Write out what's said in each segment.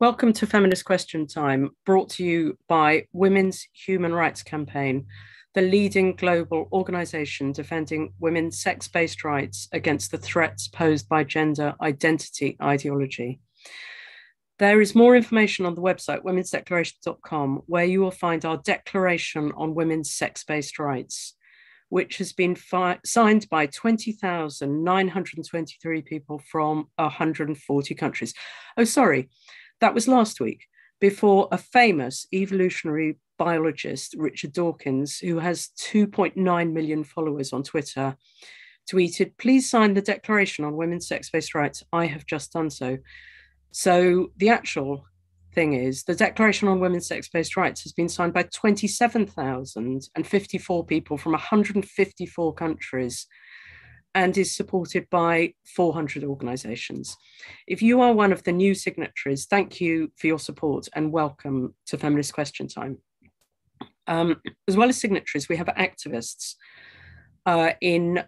Welcome to Feminist Question Time, brought to you by Women's Human Rights Campaign, the leading global organization defending women's sex based rights against the threats posed by gender identity ideology. There is more information on the website womensdeclaration.com, where you will find our declaration on women's sex based rights, which has been fi- signed by 20,923 people from 140 countries. Oh, sorry that was last week, before a famous evolutionary biologist, Richard Dawkins, who has 2.9 million followers on Twitter, tweeted, Please sign the Declaration on Women's Sex Based Rights. I have just done so. So the actual thing is the Declaration on Women's Sex Based Rights has been signed by 27,054 people from 154 countries and is supported by 400 organisations. If you are one of the new signatories, thank you for your support and welcome to Feminist Question Time. Um, as well as signatories, we have activists uh, in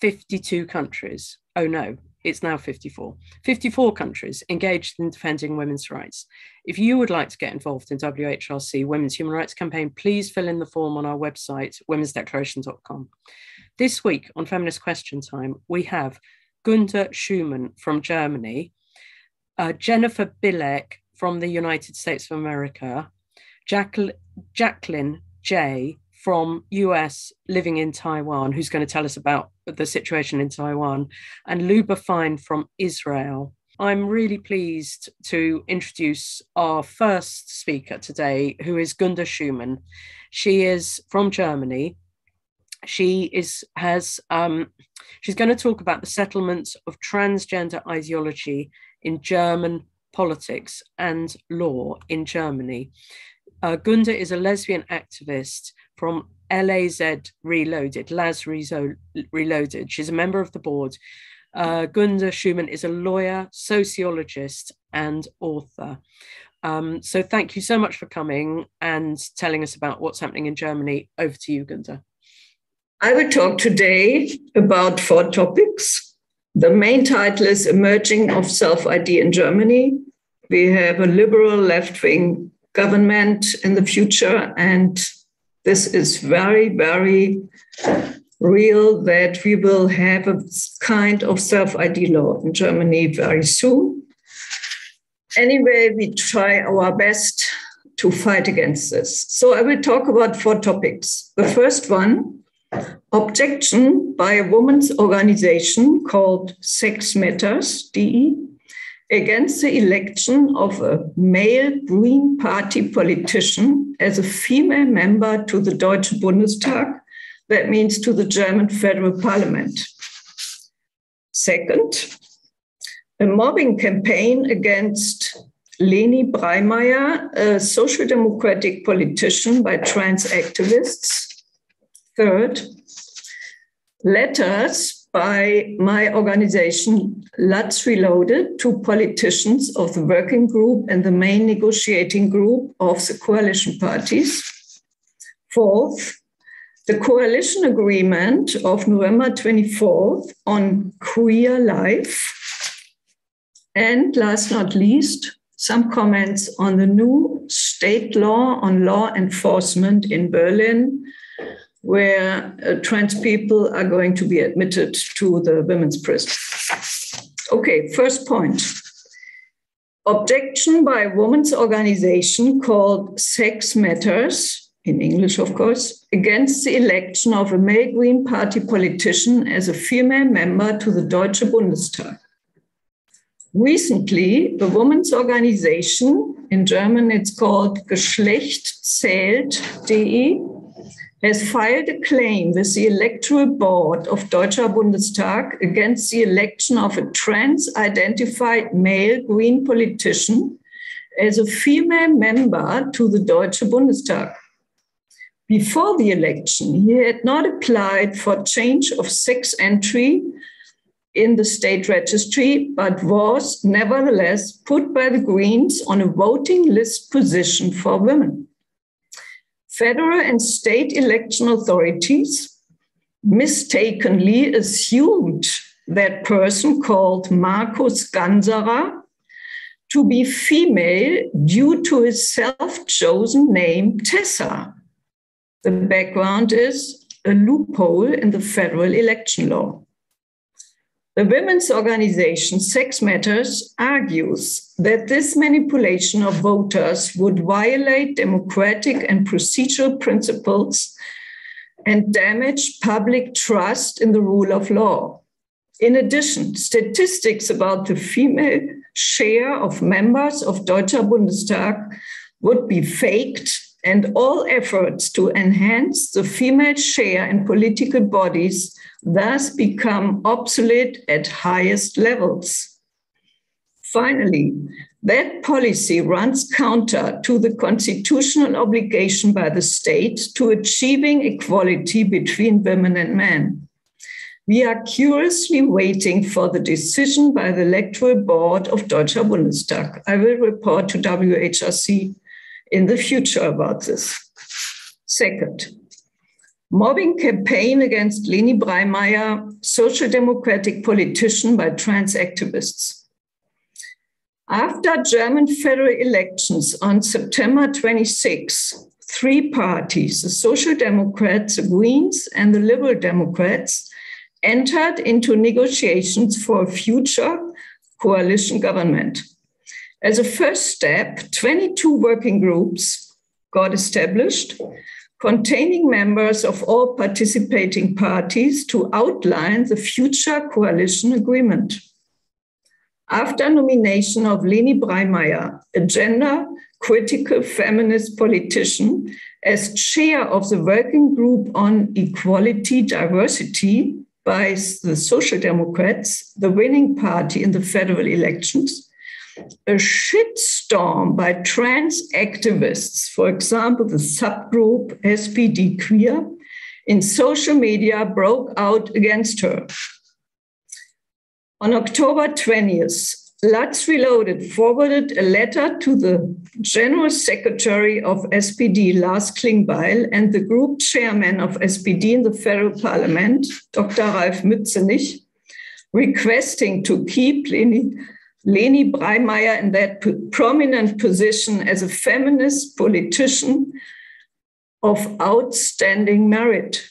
52 countries. Oh no, it's now 54. 54 countries engaged in defending women's rights. If you would like to get involved in WHRC Women's Human Rights Campaign, please fill in the form on our website, womensdeclaration.com. This week on Feminist Question Time, we have Gunda Schumann from Germany, uh, Jennifer Bilek from the United States of America, Jaclynn, Jaclynn J from US living in Taiwan, who's going to tell us about the situation in Taiwan, and Luba Fine from Israel. I'm really pleased to introduce our first speaker today, who is Gunda Schumann. She is from Germany she is has um, she's going to talk about the settlement of transgender ideology in German politics and law in Germany. Uh, Gunda is a lesbian activist from LAZ Reloaded, LAZ Rezo Reloaded. She's a member of the board. Uh, Gunda Schumann is a lawyer, sociologist, and author. Um, so thank you so much for coming and telling us about what's happening in Germany. Over to you, Gunda. I will talk today about four topics. The main title is Emerging of Self ID in Germany. We have a liberal left wing government in the future, and this is very, very real that we will have a kind of self ID law in Germany very soon. Anyway, we try our best to fight against this. So I will talk about four topics. The first one objection by a women's organization called Sex Matters, DE, against the election of a male Green Party politician as a female member to the Deutsche Bundestag, that means to the German federal parliament. Second, a mobbing campaign against Leni Breymaier, a social democratic politician by trans activists, Third, letters by my organization, LAZ Reloaded, to politicians of the working group and the main negotiating group of the coalition parties. Fourth, the coalition agreement of November 24th on queer life. And last not least, some comments on the new state law on law enforcement in Berlin where uh, trans people are going to be admitted to the women's prison. Okay, first point. Objection by a women's organization called Sex Matters, in English, of course, against the election of a male Green Party politician as a female member to the Deutsche Bundestag. Recently, the women's organization, in German it's called Geschlecht zählt.de, has filed a claim with the Electoral Board of Deutscher Bundestag against the election of a trans identified male Green politician as a female member to the Deutsche Bundestag. Before the election, he had not applied for change of sex entry in the state registry, but was nevertheless put by the Greens on a voting list position for women federal and state election authorities mistakenly assumed that person called Markus Ganserer to be female due to his self chosen name, Tessa. The background is a loophole in the federal election law. The women's organization Sex Matters argues that this manipulation of voters would violate democratic and procedural principles and damage public trust in the rule of law. In addition, statistics about the female share of members of Deutscher Bundestag would be faked, and all efforts to enhance the female share in political bodies thus become obsolete at highest levels. Finally, that policy runs counter to the constitutional obligation by the state to achieving equality between women and men. We are curiously waiting for the decision by the Electoral Board of Deutscher Bundestag. I will report to WHRC in the future about this. Second, mobbing campaign against Leni Breymaier, social democratic politician by trans activists. After German federal elections on September 26, three parties, the Social Democrats, the Greens, and the Liberal Democrats, entered into negotiations for a future coalition government. As a first step, 22 working groups got established containing members of all participating parties to outline the future coalition agreement. After nomination of Leni Breymaier, a gender critical feminist politician, as chair of the working group on equality diversity, by the Social Democrats, the winning party in the federal elections, a shitstorm by trans activists, for example, the subgroup SPD Queer, in social media broke out against her. On October 20th, LAZ Reloaded forwarded a letter to the General Secretary of SPD, Lars Klingbeil, and the group chairman of SPD in the federal parliament, Dr. Rolf Mützenich, requesting to keep Leni, Breymaier in that prominent position as a feminist politician of outstanding merit.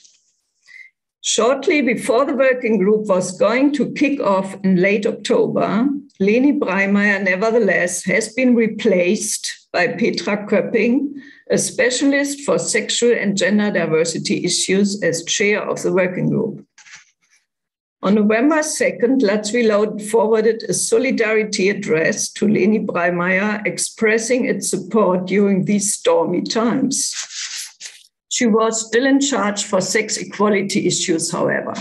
Shortly before the working group was going to kick off in late October, Leni Breymaier, nevertheless, has been replaced by Petra Köpping, a specialist for sexual and gender diversity issues, as chair of the working group. On November 2nd, LAZ Reload forwarded a solidarity address to Leni Breymaier expressing its support during these stormy times. She was still in charge for sex equality issues, however.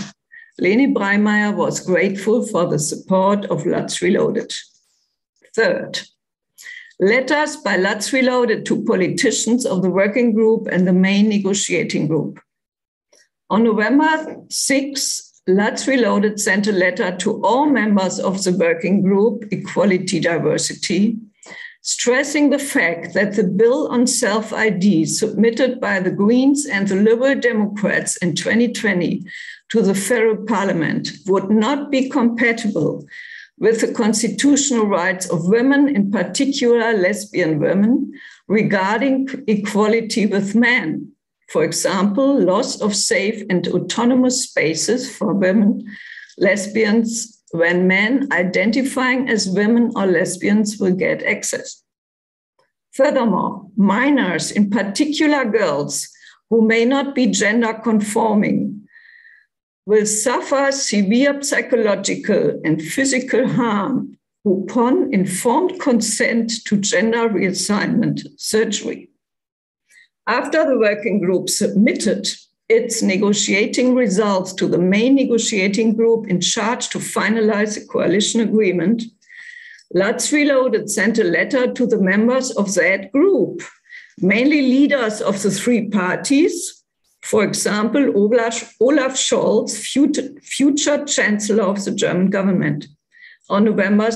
Leni Breymaier was grateful for the support of LAZ Reloaded. Third, letters by LAZ Reloaded to politicians of the working group and the main negotiating group. On November 6, LAZ Reloaded sent a letter to all members of the working group, Equality Diversity, stressing the fact that the bill on self ID submitted by the Greens and the Liberal Democrats in 2020 to the federal parliament would not be compatible with the constitutional rights of women, in particular lesbian women, regarding equality with men. For example, loss of safe and autonomous spaces for women, lesbians, when men identifying as women or lesbians will get access. Furthermore, minors, in particular girls, who may not be gender conforming, will suffer severe psychological and physical harm upon informed consent to gender reassignment surgery. After the working group submitted its negotiating results to the main negotiating group in charge to finalize the coalition agreement, LAZ Reloaded sent a letter to the members of that group, mainly leaders of the three parties, for example, Olaf, Scholz, future Chancellor of the German government, on November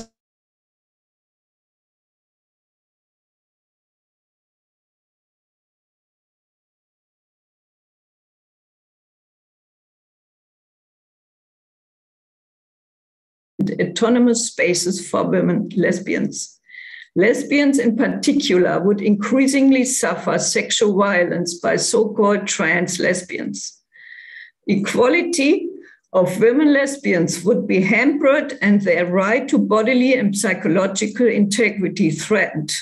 autonomous spaces for women lesbians. lesbians in particular would increasingly suffer sexual violence by so called trans lesbians. Equality of women lesbians would be hampered and their right to bodily and psychological integrity threatened.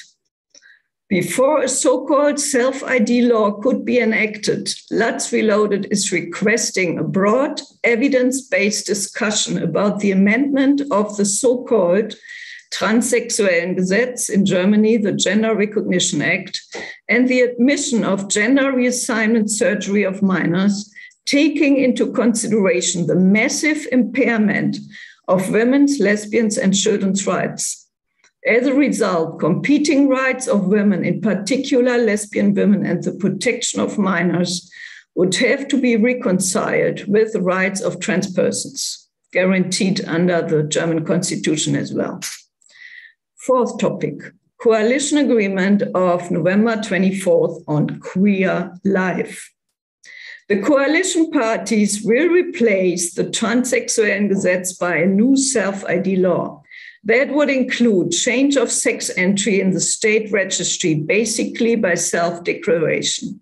Before a so called self ID law could be enacted, LAZ Reloaded is requesting a broad, evidence based discussion about the amendment of the so called Transsexuellen Gesetz in Germany, the Gender Recognition Act, and the admission of gender reassignment surgery of minors, taking into consideration the massive impairment of women's, lesbians, and children's rights. As a result, competing rights of women, in particular lesbian women, and the protection of minors would have to be reconciled with the rights of trans persons, guaranteed under the German constitution as well. Fourth topic coalition agreement of November 24th on queer life. The coalition parties will replace the Transsexuellen Gesetz by a new self ID law that would include change of sex entry in the state registry, basically by self declaration.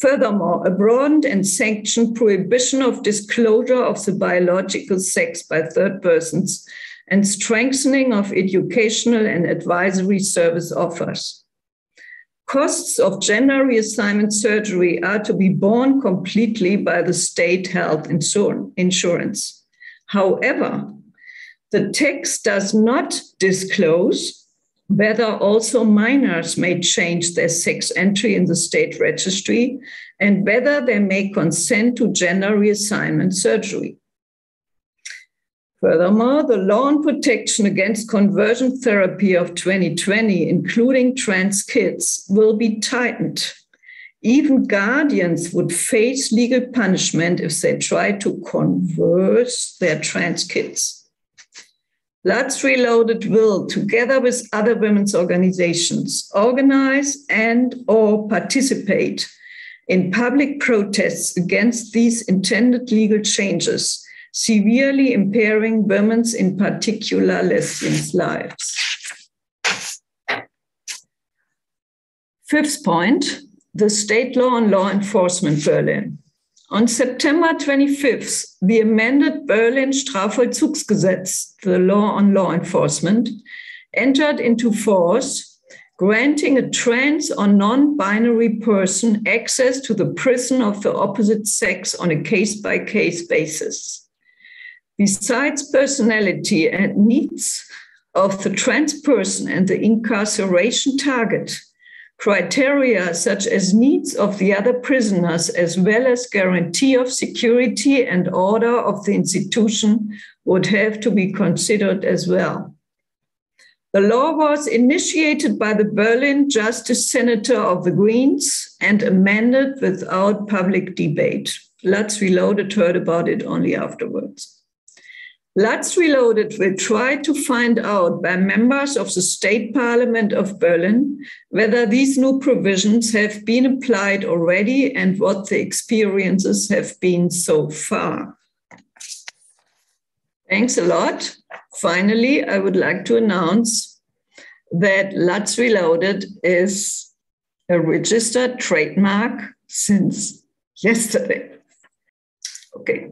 Furthermore, a broadened and sanctioned prohibition of disclosure of the biological sex by third persons and strengthening of educational and advisory service offers. Costs of gender reassignment surgery are to be borne completely by the state health insurance. However, the text does not disclose whether also minors may change their sex entry in the state registry and whether they may consent to gender reassignment surgery. Furthermore, the law on protection against conversion therapy of 2020, including trans kids, will be tightened. Even guardians would face legal punishment if they try to convert their trans kids. LAZ Reloaded will, together with other women's organizations, organize and or participate in public protests against these intended legal changes, severely impairing women's, in particular lesbians' lives. Fifth point, the state law and law enforcement Berlin. On September 25th, the amended Berlin Strafvollzugsgesetz, the law on law enforcement, entered into force, granting a trans or non binary person access to the prison of the opposite sex on a case by case basis. Besides personality and needs of the trans person and the incarceration target, criteria such as needs of the other prisoners, as well as guarantee of security and order of the institution, would have to be considered as well. The law was initiated by the Berlin Justice Senator of the Greens and amended without public debate. LAZ Reloaded heard about it only afterwards. LAZ Reloaded will try to find out by members of the State Parliament of Berlin whether these new provisions have been applied already and what the experiences have been so far. Thanks a lot. Finally, I would like to announce that LAZ Reloaded is a registered trademark since yesterday. Okay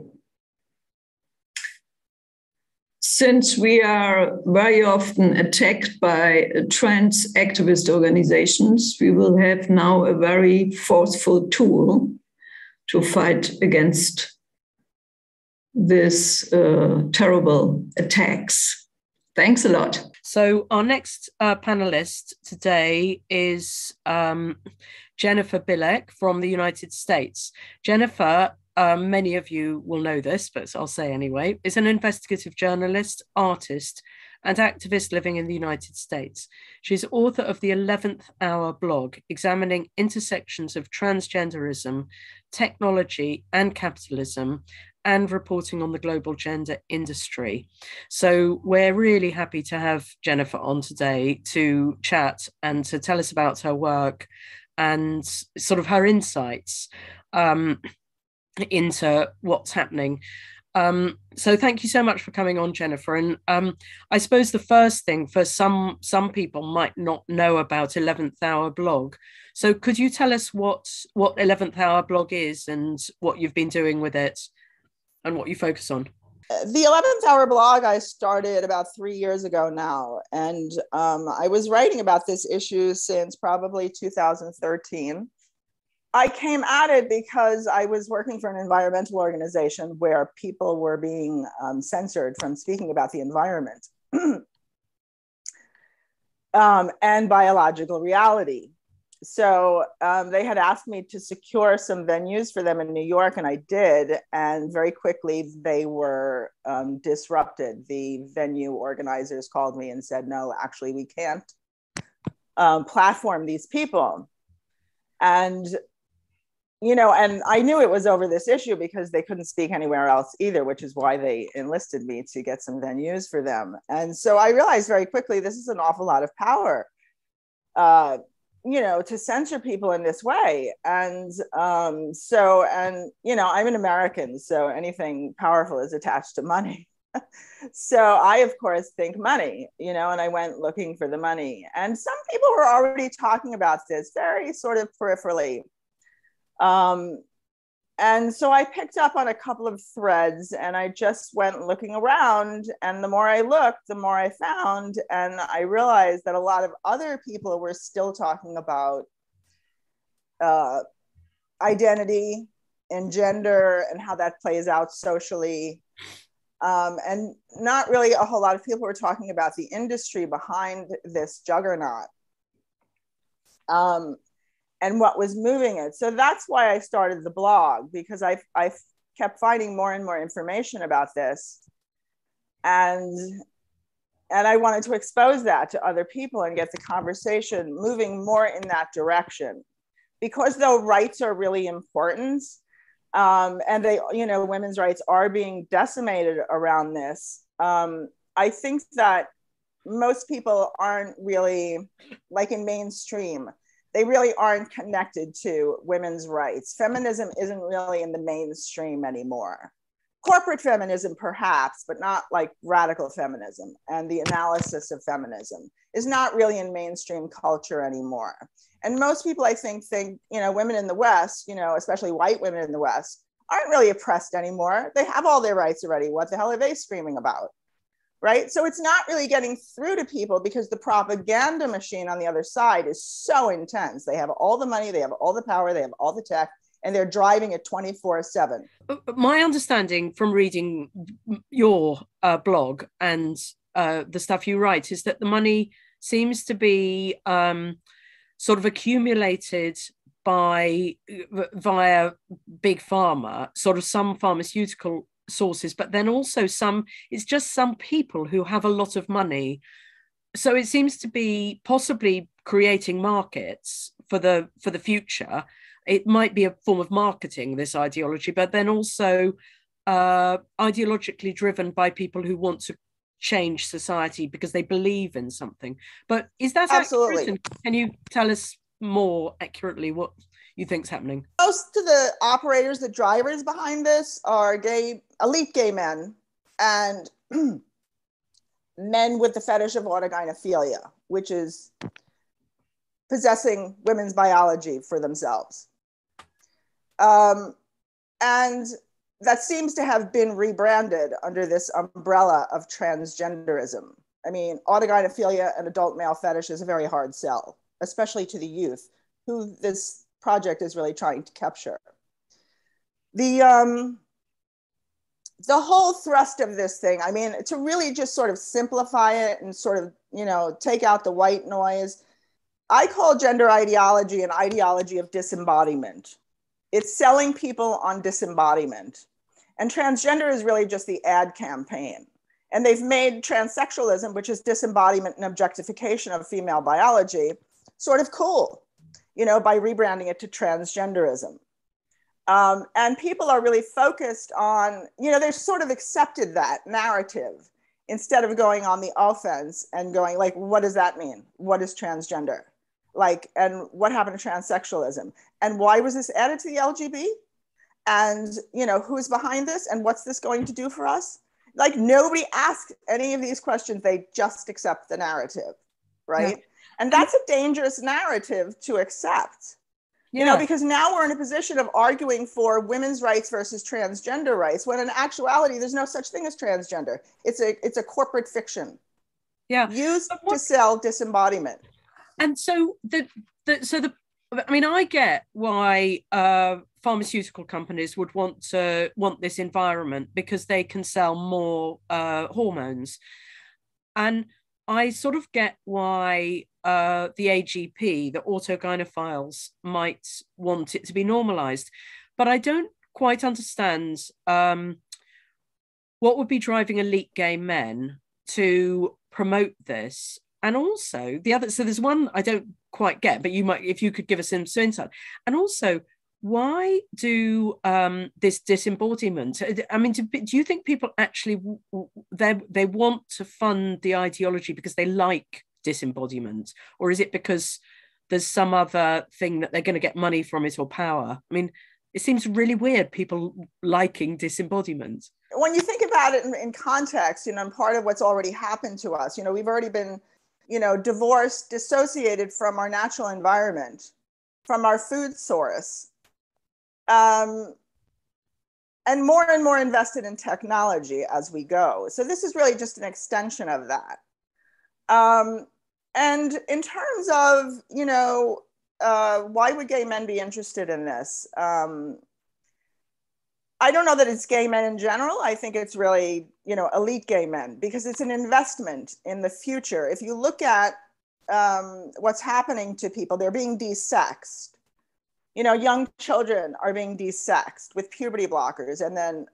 since we are very often attacked by trans activist organizations, we will have now a very forceful tool to fight against this uh, terrible attacks. Thanks a lot. So, our next uh, panelist today is um, Jennifer Bilek from the United States. Jennifer um, many of you will know this, but I'll say anyway, is an investigative journalist, artist, and activist living in the United States. She's author of the 11th Hour blog, examining intersections of transgenderism, technology, and capitalism, and reporting on the global gender industry. So we're really happy to have Jennifer on today to chat and to tell us about her work and sort of her insights. Um, into what's happening. Um, so thank you so much for coming on, Jennifer. And um, I suppose the first thing for some some people might not know about Eleventh Hour blog. So could you tell us what what Eleventh Hour blog is and what you've been doing with it, and what you focus on? the 11th hour blog i started about three years ago now and um, i was writing about this issue since probably 2013 i came at it because i was working for an environmental organization where people were being um, censored from speaking about the environment um, and biological reality so um, they had asked me to secure some venues for them in New York, and I did. And very quickly, they were um, disrupted. The venue organizers called me and said, "No, actually, we can't um, platform these people." And you know, and I knew it was over this issue because they couldn't speak anywhere else either, which is why they enlisted me to get some venues for them. And so I realized very quickly this is an awful lot of power. Uh, you know to censor people in this way and um so and you know i'm an american so anything powerful is attached to money so i of course think money you know and i went looking for the money and some people were already talking about this very sort of peripherally um and so I picked up on a couple of threads and I just went looking around. And the more I looked, the more I found. And I realized that a lot of other people were still talking about uh, identity and gender and how that plays out socially. Um, and not really a whole lot of people were talking about the industry behind this juggernaut. Um, and what was moving it. So that's why I started the blog because I, I kept finding more and more information about this. And and I wanted to expose that to other people and get the conversation moving more in that direction. Because though rights are really important, um, and they, you know, women's rights are being decimated around this. Um, I think that most people aren't really like in mainstream they really aren't connected to women's rights. Feminism isn't really in the mainstream anymore. Corporate feminism, perhaps, but not like radical feminism. And the analysis of feminism is not really in mainstream culture anymore. And most people, I think, think, you know, women in the West, you know, especially white women in the West, aren't really oppressed anymore. They have all their rights already. What the hell are they screaming about? Right? So it's not really getting through to people because the propaganda machine on the other side is so intense. They have all the money, they have all the power, they have all the tech, and they're driving it 24 7. My understanding from reading your uh, blog and uh, the stuff you write is that the money seems to be um, sort of accumulated by via big pharma, sort of some pharmaceutical sources, but then also some, it's just some people who have a lot of money. So it seems to be possibly creating markets for the for the future. It might be a form of marketing, this ideology, but then also uh, ideologically driven by people who want to change society because they believe in something. But is that absolutely? Can you tell us more accurately what you think's happening? Most of the operators, the drivers behind this are gay, elite gay men and men with the fetish of autogynephilia, which is possessing women's biology for themselves. Um, and that seems to have been rebranded under this umbrella of transgenderism. I mean, autogynephilia and adult male fetish is a very hard sell, especially to the youth who this project is really trying to capture. The, um, the whole thrust of this thing, I mean, to really just sort of simplify it and sort of, you know, take out the white noise, I call gender ideology an ideology of disembodiment. It's selling people on disembodiment. And transgender is really just the ad campaign. And they've made transsexualism, which is disembodiment and objectification of female biology, sort of cool you know, by rebranding it to transgenderism. Um, and people are really focused on, you know, they've sort of accepted that narrative instead of going on the offense and going like, what does that mean? What is transgender? Like, and what happened to transsexualism? And why was this added to the LGB? and you know who's behind this and what's this going to do for us like nobody asks any of these questions they just accept the narrative right yeah. And that's a dangerous narrative to accept. Yeah. you know because now we're in a position of arguing for women's rights versus transgender rights when in actuality there's no such thing as transgender. It's a it's a corporate fiction. Yeah. Used to sell disembodiment. And so the, the so the I mean, I get why uh, pharmaceutical companies would want to want this environment because they can sell more uh, hormones, and I sort of get why uh, the AGP, the autogynephiles, might want it to be normalized, but I don't quite understand um, what would be driving elite gay men to promote this. And also the other so there's one i don't quite get but you might if you could give us some, insight. And also why do um, this disembodiment? I mean do, do you think people actually they they want to fund the ideology because they like disembodiment or is it because there's some other thing that they're going to get money from it or power i mean it seems really weird people liking disembodiment when you think about it in, in context you know and part of what's already happened to us you know we've already been you know, divorced, dissociated from our natural environment, from our food source, um, and more and more invested in technology as we go. So this is really just an extension of that. Um, and in terms of, you know, uh, why would gay men be interested in this? Um, I don't know that it's gay men in general. I think it's really, you know, elite gay men because it's an investment in the future. If you look at um, what's happening to people, they're being desexed. You know, young children are being desexed with puberty blockers, and then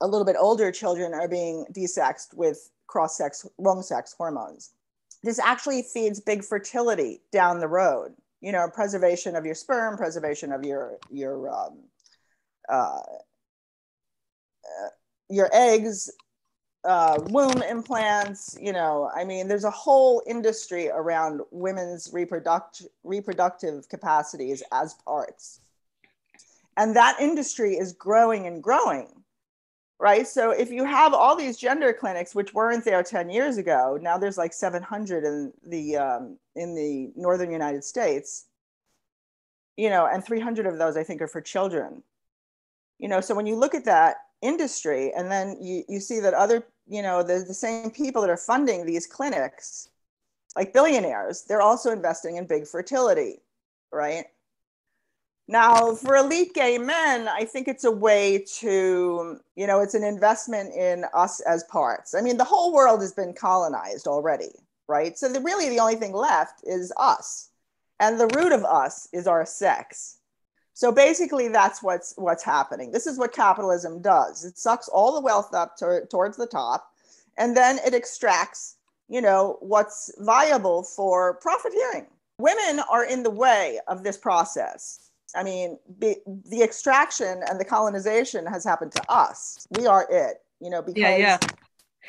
a little bit older children are being desexed with cross sex, wrong sex hormones. This actually feeds big fertility down the road. You know, preservation of your sperm, preservation of your your um, uh, uh, your eggs, uh, womb implants, you know, I mean, there's a whole industry around women's reproduct- reproductive capacities as parts. And that industry is growing and growing, right? So if you have all these gender clinics, which weren't there 10 years ago, now there's like 700 in the, um, in the Northern United States, you know, and 300 of those I think are for children. You know, so when you look at that, industry and then you, you see that other you know the, the same people that are funding these clinics like billionaires they're also investing in big fertility right now for elite gay men i think it's a way to you know it's an investment in us as parts i mean the whole world has been colonized already right so the, really the only thing left is us and the root of us is our sex so basically, that's what's what's happening. This is what capitalism does. It sucks all the wealth up to, towards the top, and then it extracts, you know, what's viable for profiteering. Women are in the way of this process. I mean, be, the extraction and the colonization has happened to us. We are it, you know, because yeah, yeah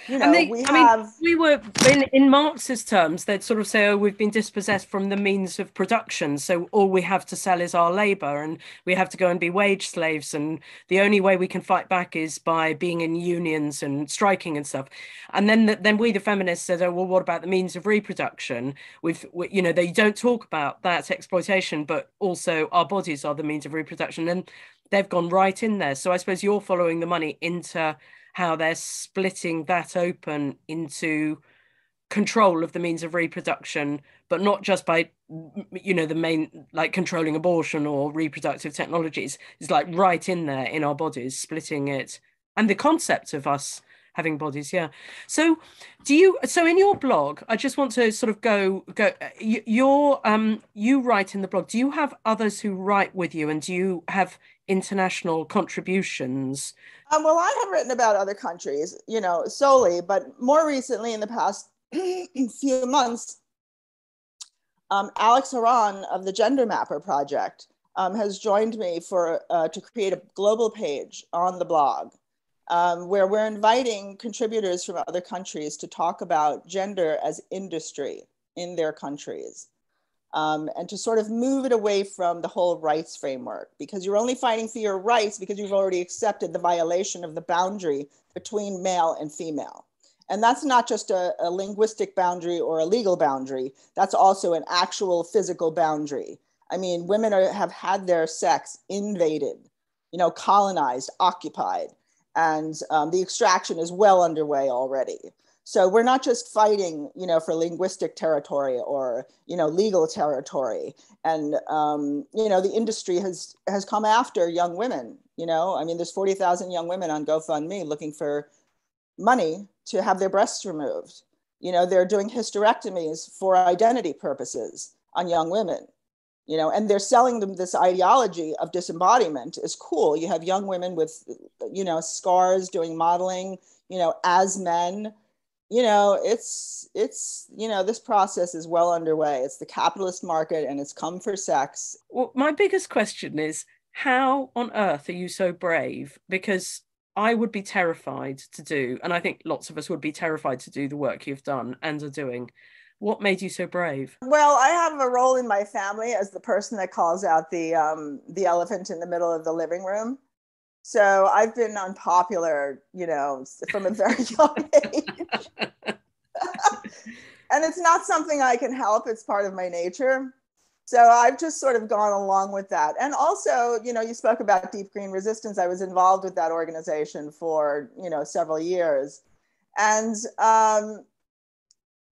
you know, they, we I have. Mean, we were in, in Marxist terms, they'd sort of say, "Oh, we've been dispossessed from the means of production, so all we have to sell is our labour, and we have to go and be wage slaves, and the only way we can fight back is by being in unions and striking and stuff." And then, the, then we, the feminists, said, "Oh, well, what about the means of reproduction? We've, we, you know, they don't talk about that exploitation, but also our bodies are the means of reproduction, and they've gone right in there. So I suppose you're following the money into." How they're splitting that open into control of the means of reproduction but not just by you know the main like controlling abortion or reproductive technologies. Is like right in there in our bodies splitting it and the concept of us having bodies yeah. So do you so in your blog i just want to sort of go go your um you write in the blog. Do you have others who write with you and do you have international contributions um, well i have written about other countries you know solely but more recently in the past few months um, Alix Aharon of the gender mapper project um, has joined me for uh, to create a global page on the blog um, where we're inviting contributors from other countries to talk about gender as industry in their countries. Um, and to sort of move it away from the whole rights framework because you're only fighting for your rights because you've already accepted the violation of the boundary between male and female. And that's not just a, a linguistic boundary or a legal boundary, that's also an actual physical boundary. I mean, women are, have had their sex invaded, you know, colonized, occupied, and um, the extraction is well underway already. So we're not just fighting, you know, for linguistic territory or you know legal territory. And um, you know, the industry has has come after young women. You know, I mean, there's forty thousand young women on GoFundMe looking for money to have their breasts removed. You know, they're doing hysterectomies for identity purposes on young women. You know, and they're selling them this ideology of disembodiment is cool. You have young women with, you know, scars doing modeling, you know, as men you know it's it's you know this process is well underway. It's the capitalist market and it's come for sex. Well my biggest question is how on earth are you so brave? Because i would be terrified to do and i think lots of us would be terrified to do the work you've done and are doing. What made you so brave? Well i have a role in my family as the person that calls out the um, the elephant in the middle of the living room. So I've been unpopular, you know, from a very young age. And it's not something I can help, it's part of my nature. So I've just sort of gone along with that. And also, you know, you spoke about Deep Green Resistance. I was involved with that organization for, you know, several years. And um,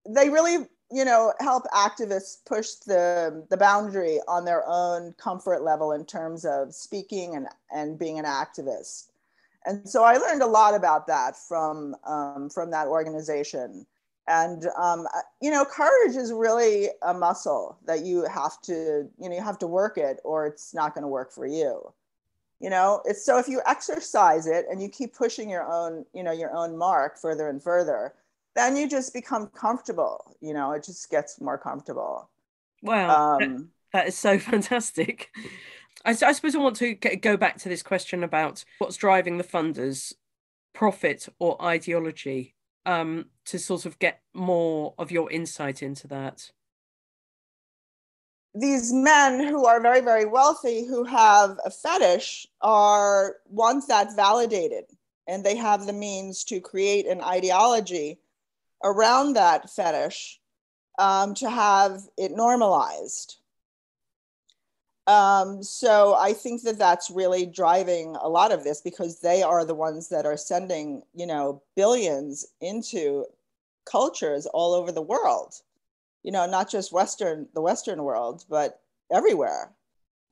they really you know help activists push the the boundary on their own comfort level in terms of speaking and and being an activist and so i learned a lot about that from um, from that organization. And um, you know courage is really a muscle that you have to you know you have to work it or it's not going to work for you. You know it's so if you exercise it and you keep pushing your own you know your own mark further and further then you just become comfortable you know it just gets more comfortable. Wow um, that is so fantastic I, I, suppose i want to go back to this question about what's driving the funders profit or ideology um, to sort of get more of your insight into that these men who are very very wealthy who have a fetish are ones that validated and they have the means to create an ideology around that fetish um, to have it normalized. Um, so I think that that's really driving a lot of this because they are the ones that are sending, you know, billions into cultures all over the world. You know, not just Western, the Western world, but everywhere.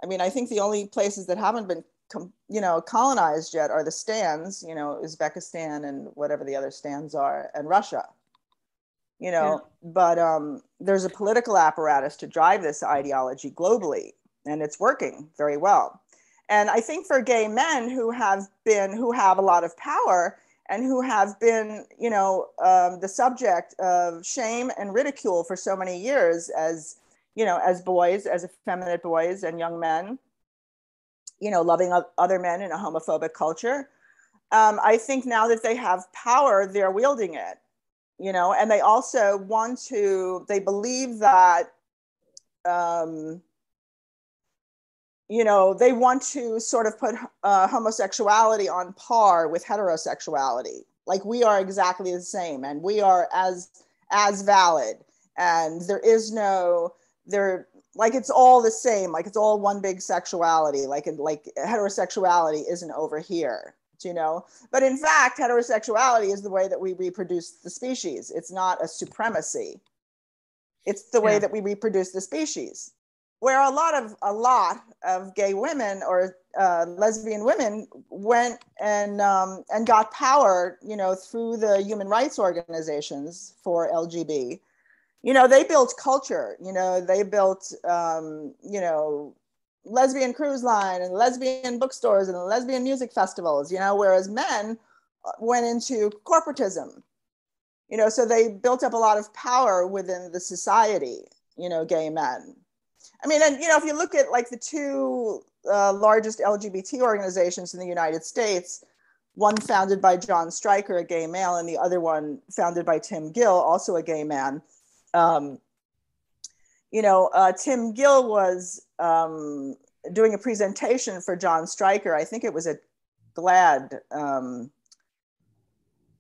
I mean, I think the only places that haven't been, com- you know, colonized yet are the stands, you know, Uzbekistan and whatever the other stands are, and Russia you know yeah. but um, there's a political apparatus to drive this ideology globally and it's working very well. And i think for gay men who have been who have a lot of power and who have been you know um, the subject of shame and ridicule for so many years as you know as boys as effeminate boys and young men you know loving other men in a homophobic culture um, i think now that they have power they're wielding it you know and they also want to they believe that um, you know they want to sort of put uh, homosexuality on par with heterosexuality. Like we are exactly the same and we are as as valid and there is no there like it's all the same. Like it's all one big sexuality. Like like heterosexuality isn't over here you know? But in fact heterosexuality is the way that we reproduce the species. It's not a supremacy. It's the way yeah. that we reproduce the species where a lot of a lot of gay women or uh, lesbian women went and um, and got power you know through the human rights organizations for lgb you know they built culture you know they built um, you know lesbian cruise line and lesbian bookstores and lesbian music festivals, you know, whereas men uh, went into corporatism. You know, so they built up a lot of power within the society, you know, gay men. I mean, and you know, if you look at like the two uh, largest LGBT organizations in the United States, one founded by Jon Stryker, a gay male, and the other one founded by Tim Gill, also a gay man. Um, you know, uh, Tim Gill was um, doing a presentation for Jon Stryker. I think it was at GLAAD, um,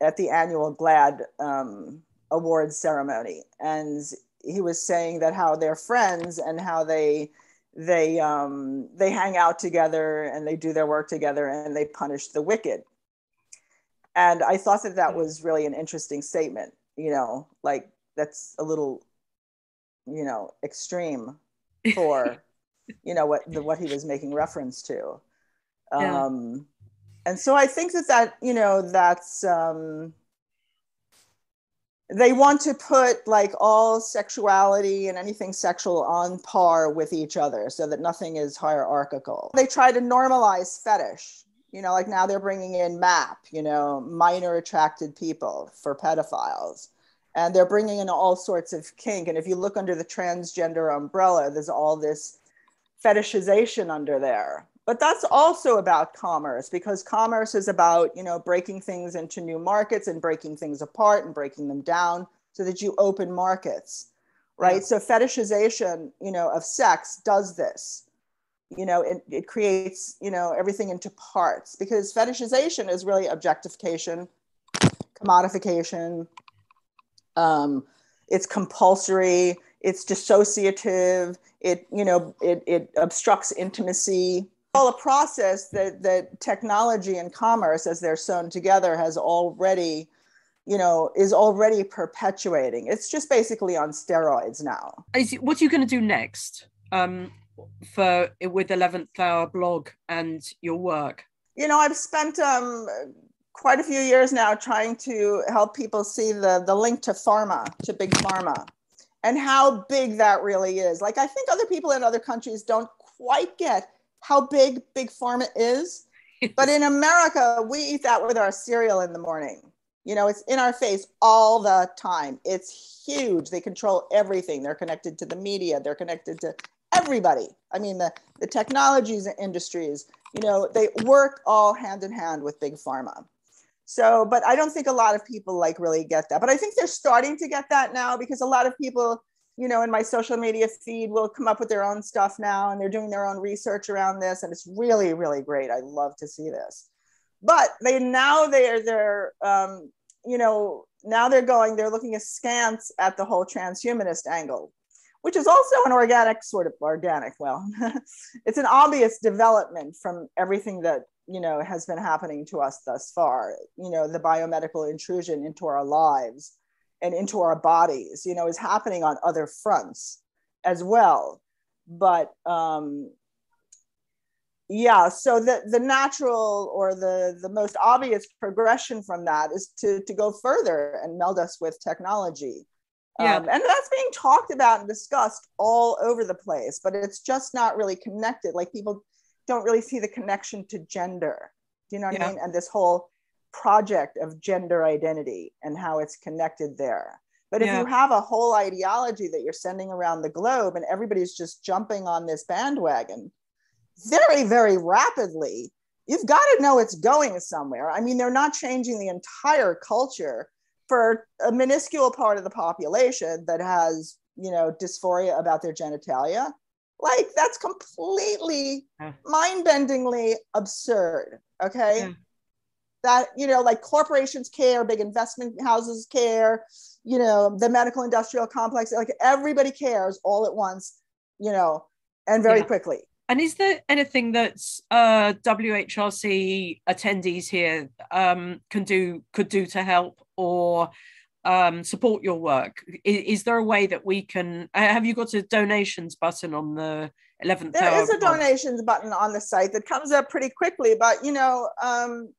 at the annual GLAAD um, awards ceremony. And he was saying that how they're friends and how they they um, they hang out together and they do their work together and they punish the wicked. And I thought that that was really an interesting statement. You know, like that's a little, you know, extreme for, you know, what the, what he was making reference to. Yeah. Um, and so I think that that you know that's um, they want to put like all sexuality and anything sexual on par with each other so that nothing is hierarchical. They try to normalize fetish. You know, like now they're bringing in MAP, you know, minor attracted people for pedophiles. And they're bringing in all sorts of kink. And if you look under the transgender umbrella, there's all this fetishization under there but that's also about commerce because commerce is about you know breaking things into new markets and breaking things apart and breaking them down so that you open markets right? Yeah. so fetishization you know of sex does this. You know it, it creates you know everything into parts because fetishization is really objectification commodification um, it's compulsory it's dissociative it you know it, it obstructs intimacy all a process that that technology and commerce as they're sewn together has already you know is already perpetuating. It's just basically on steroids now. What are you going to do next um for with 11th hour blog and your work? You know i've spent um quite a few years now trying to help people see the the link to pharma to big pharma and how big that really is. Like i think other people in other countries don't quite get how big big pharma is. but in America, we eat that with our cereal in the morning. You know, it's in our face all the time. It's huge. They control everything. They're connected to the media. They're connected to everybody. I mean, the, the technologies and industries, you know, they work all hand in hand with big pharma. So, but I don't think a lot of people like really get that. But I think they're starting to get that now because a lot of people you know, in my social media feed will come up with their own stuff now and they're doing their own research around this. And it's really, really great. I love to see this. But they now they're they're um, you know, now they're going, they're looking askance at the whole transhumanist angle, which is also an organic sort of organic. Well, it's an obvious development from everything that you know has been happening to us thus far. You know, the biomedical intrusion into our lives and into our bodies, you know, is happening on other fronts as well. But um, yeah, so the, the natural or the, the most obvious progression from that is to, to go further and meld us with technology. Yeah. Um, and that's being talked about and discussed all over the place, but it's just not really connected. Like people don't really see the connection to gender. Do you know what yeah. I mean? And this whole project of gender identity and how it's connected there. But if yeah. you have a whole ideology that you're sending around the globe and everybody's just jumping on this bandwagon very, very rapidly, you've got to know it's going somewhere. I mean, they're not changing the entire culture for a minuscule part of the population that has, you know, dysphoria about their genitalia. Like, that's completely yeah. mind bendingly absurd. Okay. Yeah that you know like corporations care big investment houses care you know the medical industrial complex like everybody cares all at once you know and very yeah. quickly and is there anything that uh, WHRC attendees here um, can do could do to help or um, support your work? Is, is, there a way that we can? Uh, have you got a donations button on the 11th there is a donations button on the site that comes up pretty quickly, but you know, um,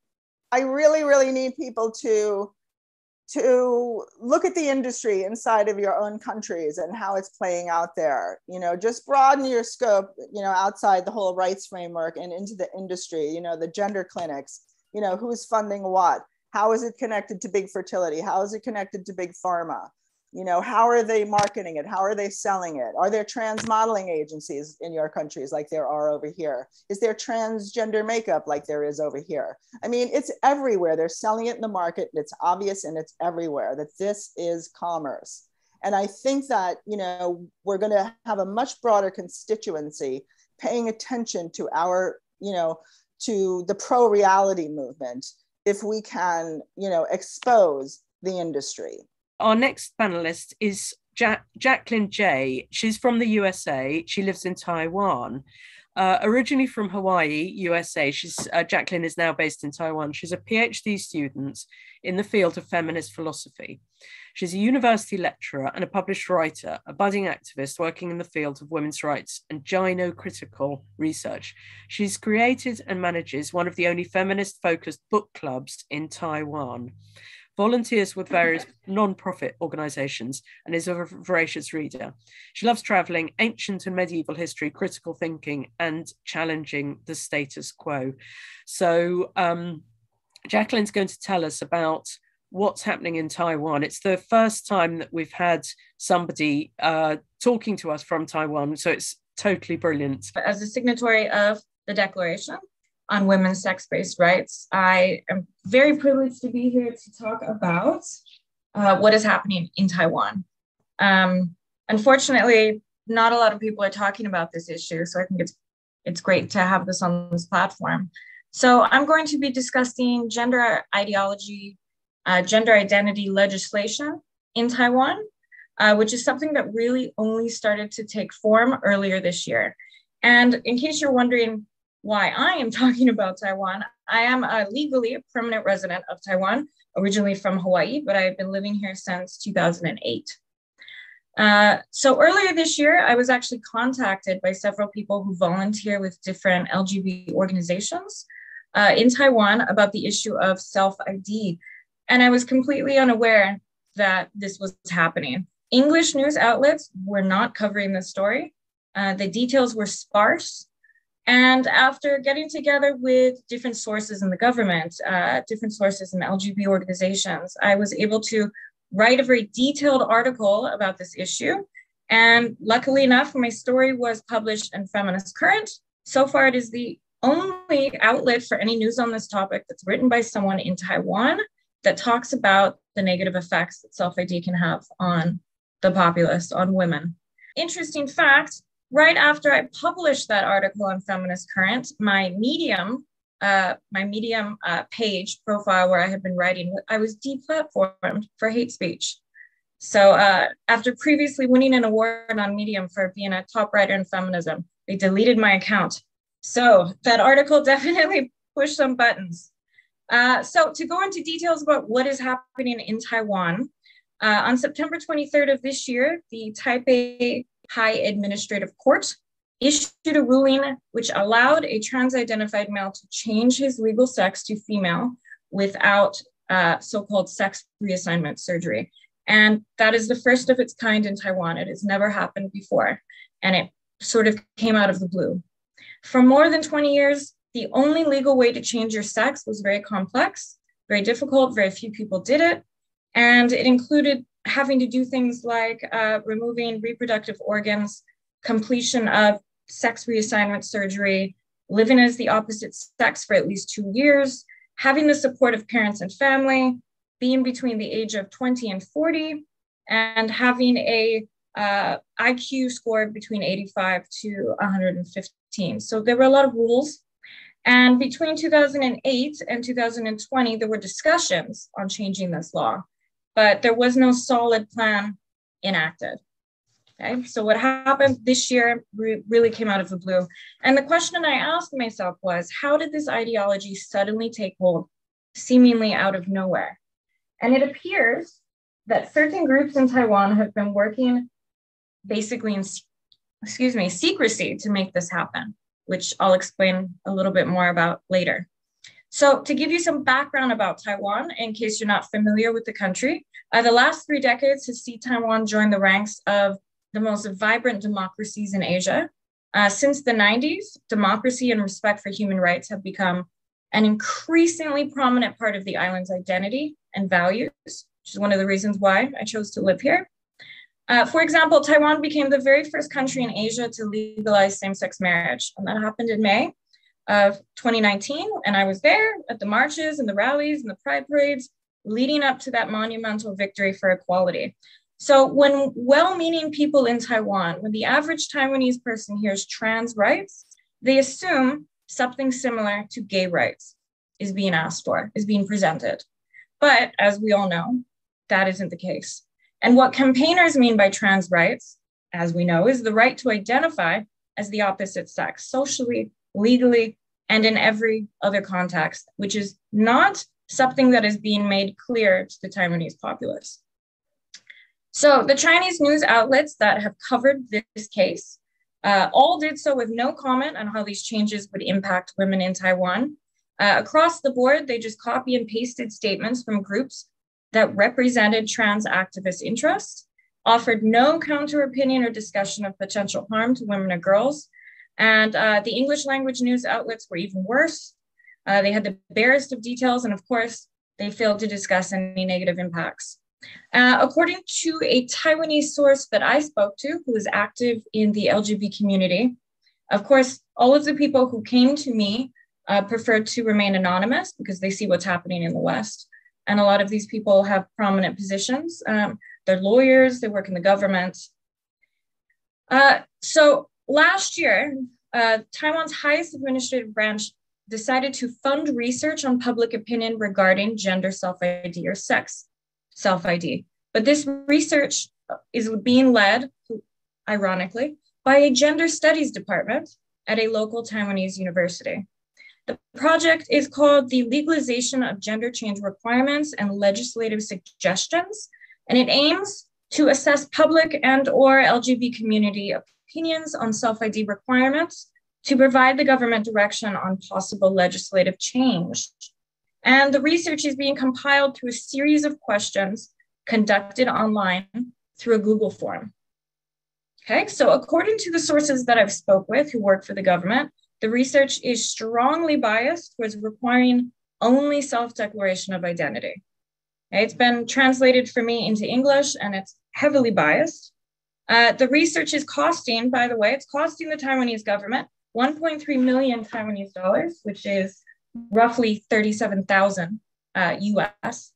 I really, really need people to to look at the industry inside of your own countries and how it's playing out there. You know, just broaden your scope, you know, outside the whole rights framework and into the industry, you know, the gender clinics, you know, who's funding what? How is it connected to big fertility? How is it connected to big pharma? You know how are they marketing it? How are they selling it? Are there trans modeling agencies in your countries like there are over here? Is there transgender makeup like there is over here? I mean it's everywhere. They're selling it in the market it's obvious and it's everywhere that this is commerce. And I think that, you know, we're going to have a much broader constituency paying attention to our, you know, to the pro reality movement if we can, you know, expose the industry. Our next panelist is ja- Jaclynn J. She's from the USA. She lives in Taiwan. Uh, originally from Hawaii, USA, she's uh, Jaclynn is now based in Taiwan. She's a PhD student in the field of feminist philosophy. She's a university lecturer and a published writer, a budding activist working in the field of women's rights and gynocritical research. She's created and manages one of the only feminist focused book clubs in Taiwan volunteers with various non-profit organizations, and is a voracious reader. She loves traveling, ancient and medieval history, critical thinking, and challenging the status quo. So um, Jaclynn's going to tell us about what's happening in Taiwan. It's the first time that we've had somebody uh, talking to us from Taiwan, so it's totally brilliant. As a signatory of the declaration, on women's sex based rights. I am very privileged to be here to talk about uh, what is happening in Taiwan. Um, unfortunately, not a lot of people are talking about this issue, so I think it's it's great to have this on this platform. So I'm going to be discussing gender ideology, uh, gender identity legislation in Taiwan, uh, which is something that really only started to take form earlier this year. And in case you're wondering, why I am talking about Taiwan. I am a legally a permanent resident of Taiwan, originally from Hawaii, but I've been living here since 2008. Uh, so earlier this year, I was actually contacted by several people who volunteer with different LGBT organizations uh, in Taiwan about the issue of self ID. And I was completely unaware that this was happening. English news outlets were not covering this story. Uh, the details were sparse and after getting together with different sources in the government, uh, different sources in LGBT organizations, I was able to write a very detailed article about this issue. And luckily enough, my story was published in Feminist Current. So far, it is the only outlet for any news on this topic that's written by someone in Taiwan that talks about the negative effects that self ID can have on the populace, on women. Interesting fact right after I published that article on Feminist Current, my Medium, uh, my Medium uh, page profile where I had been writing, I was deplatformed for hate speech. So uh, after previously winning an award on Medium for being a top writer in feminism, they deleted my account. So that article definitely pushed some buttons. Uh, so to go into details about what is happening in Taiwan, uh, on September 23rd of this year, the Taipei High Administrative Court issued a ruling which allowed a trans identified male to change his legal sex to female without uh, so called sex reassignment surgery. And that is the first of its kind in Taiwan. It has never happened before. And it sort of came out of the blue. For more than 20 years, the only legal way to change your sex was very complex, very difficult. Very few people did it. And it included having to do things like uh, removing reproductive organs, completion of sex reassignment surgery, living as the opposite sex for at least two years, having the support of parents and family, being between the age of 20 and 40, and having a uh, IQ score between 85 to 115. So there were a lot of rules. And between 2008 and 2020, there were discussions on changing this law but there was no solid plan enacted. Okay, so what happened this year re- really came out of the blue. And the question I asked myself was how did this ideology suddenly take hold, seemingly out of nowhere? And it appears that certain groups in Taiwan have been working basically in, excuse me, secrecy to make this happen, which I'll explain a little bit more about later. So, to give you some background about Taiwan, in case you're not familiar with the country, uh, the last three decades has seen Taiwan join the ranks of the most vibrant democracies in Asia. Uh, since the 90s, democracy and respect for human rights have become an increasingly prominent part of the island's identity and values, which is one of the reasons why I chose to live here. Uh, for example, Taiwan became the very first country in Asia to legalize same sex marriage, and that happened in May of 2019. And I was there at the marches and the rallies and the pride parades leading up to that monumental victory for equality. So when well-meaning people in Taiwan, when the average Taiwanese person hears trans rights, they assume something similar to gay rights is being asked for, is being presented. But as we all know, that isn't the case. And what campaigners mean by trans rights, as we know, is the right to identify as the opposite sex, socially, legally, and in every other context, which is not something that is being made clear to the Taiwanese populace. So the Chinese news outlets that have covered this case uh, all did so with no comment on how these changes would impact women in Taiwan. Uh, across the board, they just copy and pasted statements from groups that represented trans activist interests, offered no counter opinion or discussion of potential harm to women or girls. And uh, the English language news outlets were even worse. Uh, they had the barest of details, and of course, they failed to discuss any negative impacts. Uh, according to a Taiwanese source that I spoke to, who is active in the LGBT community, of course, all of the people who came to me uh, preferred to remain anonymous because they see what's happening in the West. And a lot of these people have prominent positions. Um, they're lawyers, they work in the government. Uh, so last year, uh, Taiwan's highest administrative branch decided to fund research on public opinion regarding gender self ID or sex self ID. But this research is being led, ironically, by a gender studies department at a local Taiwanese university. The project is called the Legalization of Gender Change Requirements and Legislative Suggestions, and it aims to assess public and or LGBT community opinions on self-ID requirements to provide the government direction on possible legislative change. And the research is being compiled through a series of questions conducted online through a Google form. Okay, so according to the sources that I've spoke with who work for the government, the research is strongly biased towards requiring only self-declaration of identity. It's been translated for me into English and it's heavily biased. Uh, the research is costing, by the way, it's costing the Taiwanese government 1.3 million Taiwanese dollars, which is roughly 37,000 uh, US.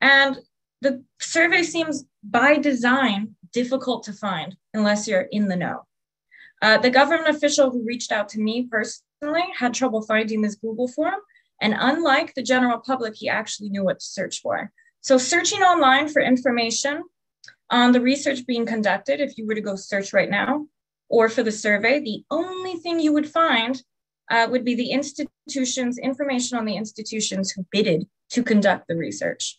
And the survey seems by design difficult to find unless you're in the know. Uh, the government official who reached out to me personally had trouble finding this Google form. And unlike the general public, he actually knew what to search for. So, searching online for information on the research being conducted, if you were to go search right now, or for the survey, the only thing you would find uh, would be the institutions, information on the institutions who bidded to conduct the research.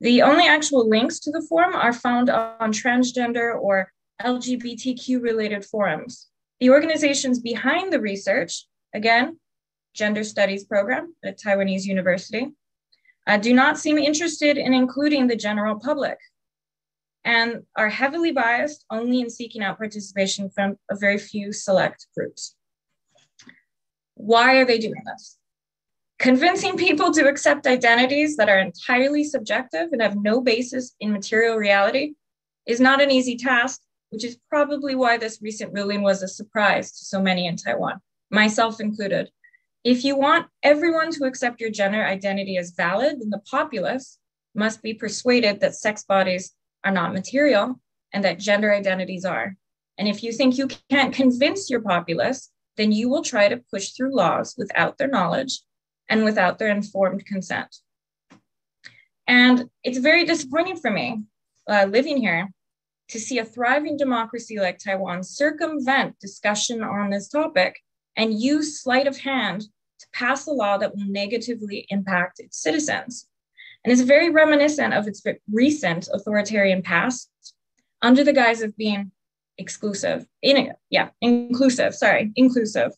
The only actual links to the form are found on transgender or LGBTQ related forums. The organizations behind the research, again, Gender Studies Program at Taiwanese University, uh, do not seem interested in including the general public and are heavily biased only in seeking out participation from a very few select groups. Why are they doing this? Convincing people to accept identities that are entirely subjective and have no basis in material reality is not an easy task, which is probably why this recent ruling was a surprise to so many in Taiwan, myself included. If you want everyone to accept your gender identity as valid, then the populace must be persuaded that sex bodies are not material and that gender identities are. And if you think you can't convince your populace then you will try to push through laws without their knowledge and without their informed consent. And it's very disappointing for me uh, living here to see a thriving democracy like Taiwan circumvent discussion on this topic and use sleight of hand to pass a law that will negatively impact its citizens. And it's very reminiscent of its recent authoritarian past under the guise of being exclusive. In yeah inclusive sorry inclusive.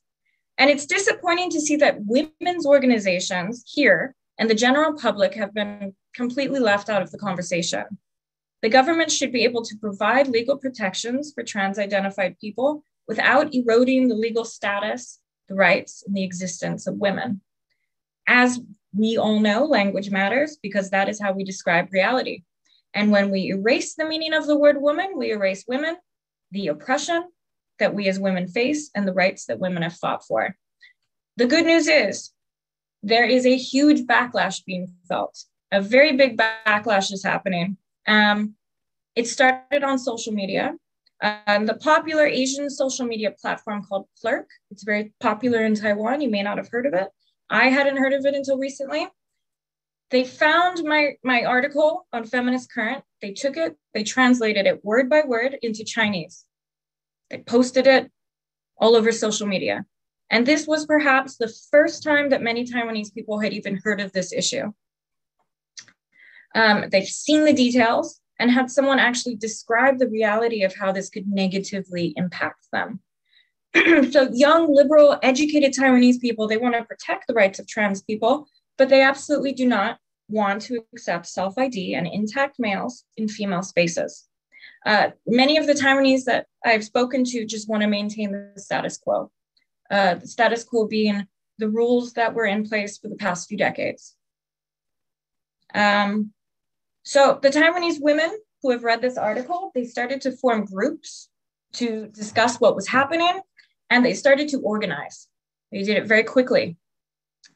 And it's disappointing to see that women's organizations here and the general public have been completely left out of the conversation. The government should be able to provide legal protections for trans identified people without eroding the legal status the rights and the existence of women. As we all know language matters because that is how we describe reality and when we erase the meaning of the word woman we erase women the oppression that we as women face and the rights that women have fought for. The good news is there is a huge backlash being felt. A very big backlash is happening. Um, It started on social media. Um, the popular Asian social media platform called Plurk. It's very popular in Taiwan. You may not have heard of it. I hadn't heard of it until recently. They found my, my article on Feminist Current. They took it, they translated it word by word into Chinese. They posted it all over social media. And this was perhaps the first time that many Taiwanese people had even heard of this issue. Um, they've seen the details and had someone actually describe the reality of how this could negatively impact them. so young, liberal, educated Taiwanese people, they want to protect the rights of trans people, but they absolutely do not want to accept self-ID and intact males in female spaces. Uh, many of the Taiwanese that I've spoken to just want to maintain the status quo uh, the status quo being the rules that were in place for the past few decades. Um, so the Taiwanese women who have read this article, they started to form groups to discuss what was happening and they started to organize. They did it very quickly.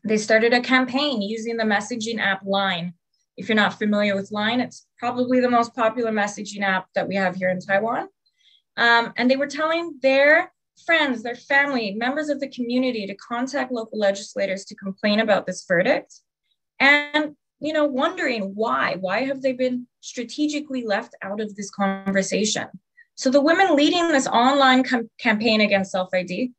They started a campaign using the messaging app Line. If you're not familiar with Line, it's probably the most popular messaging app that we have here in Taiwan. Um, and they were telling their friends, their family, members of the community to contact local legislators to complain about this verdict. And, you know, wondering why, why have they been strategically left out of this conversation? So the women leading this online com- campaign against self-ID,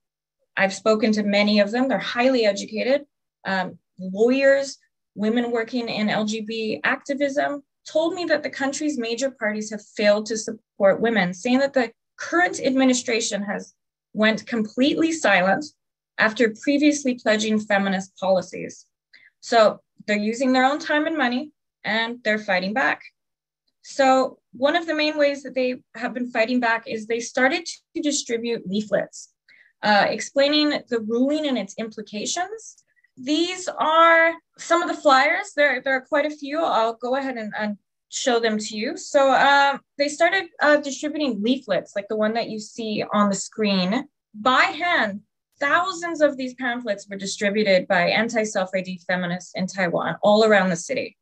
I've spoken to many of them. They're highly educated, um, lawyers, women working in LGBT activism, told me that the country's major parties have failed to support women, saying that the current administration has went completely silent after previously pledging feminist policies. So they're using their own time and money and they're fighting back. So, one of the main ways that they have been fighting back is they started to distribute leaflets uh, explaining the ruling and its implications. These are some of the flyers. There, there are quite a few. I'll go ahead and, and show them to you. So uh, they started uh, distributing leaflets like the one that you see on the screen by hand. Thousands of these pamphlets were distributed by anti-self-ID feminists in Taiwan all around the city,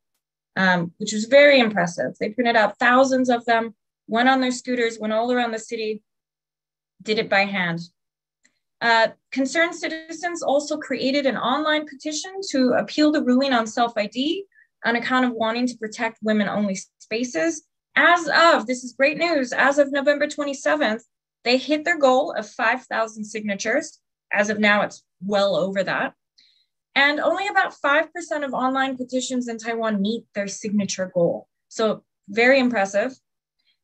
um, which was very impressive. They printed out thousands of them, went on their scooters, went all around the city, did it by hand. Uh, concerned citizens also created an online petition to appeal the ruling on self-ID on account of wanting to protect women only spaces. As of, this is great news, as of November 27th, they hit their goal of 5,000 signatures. As of now, it's well over that. And only about 5% of online petitions in Taiwan meet their signature goal. So, very impressive.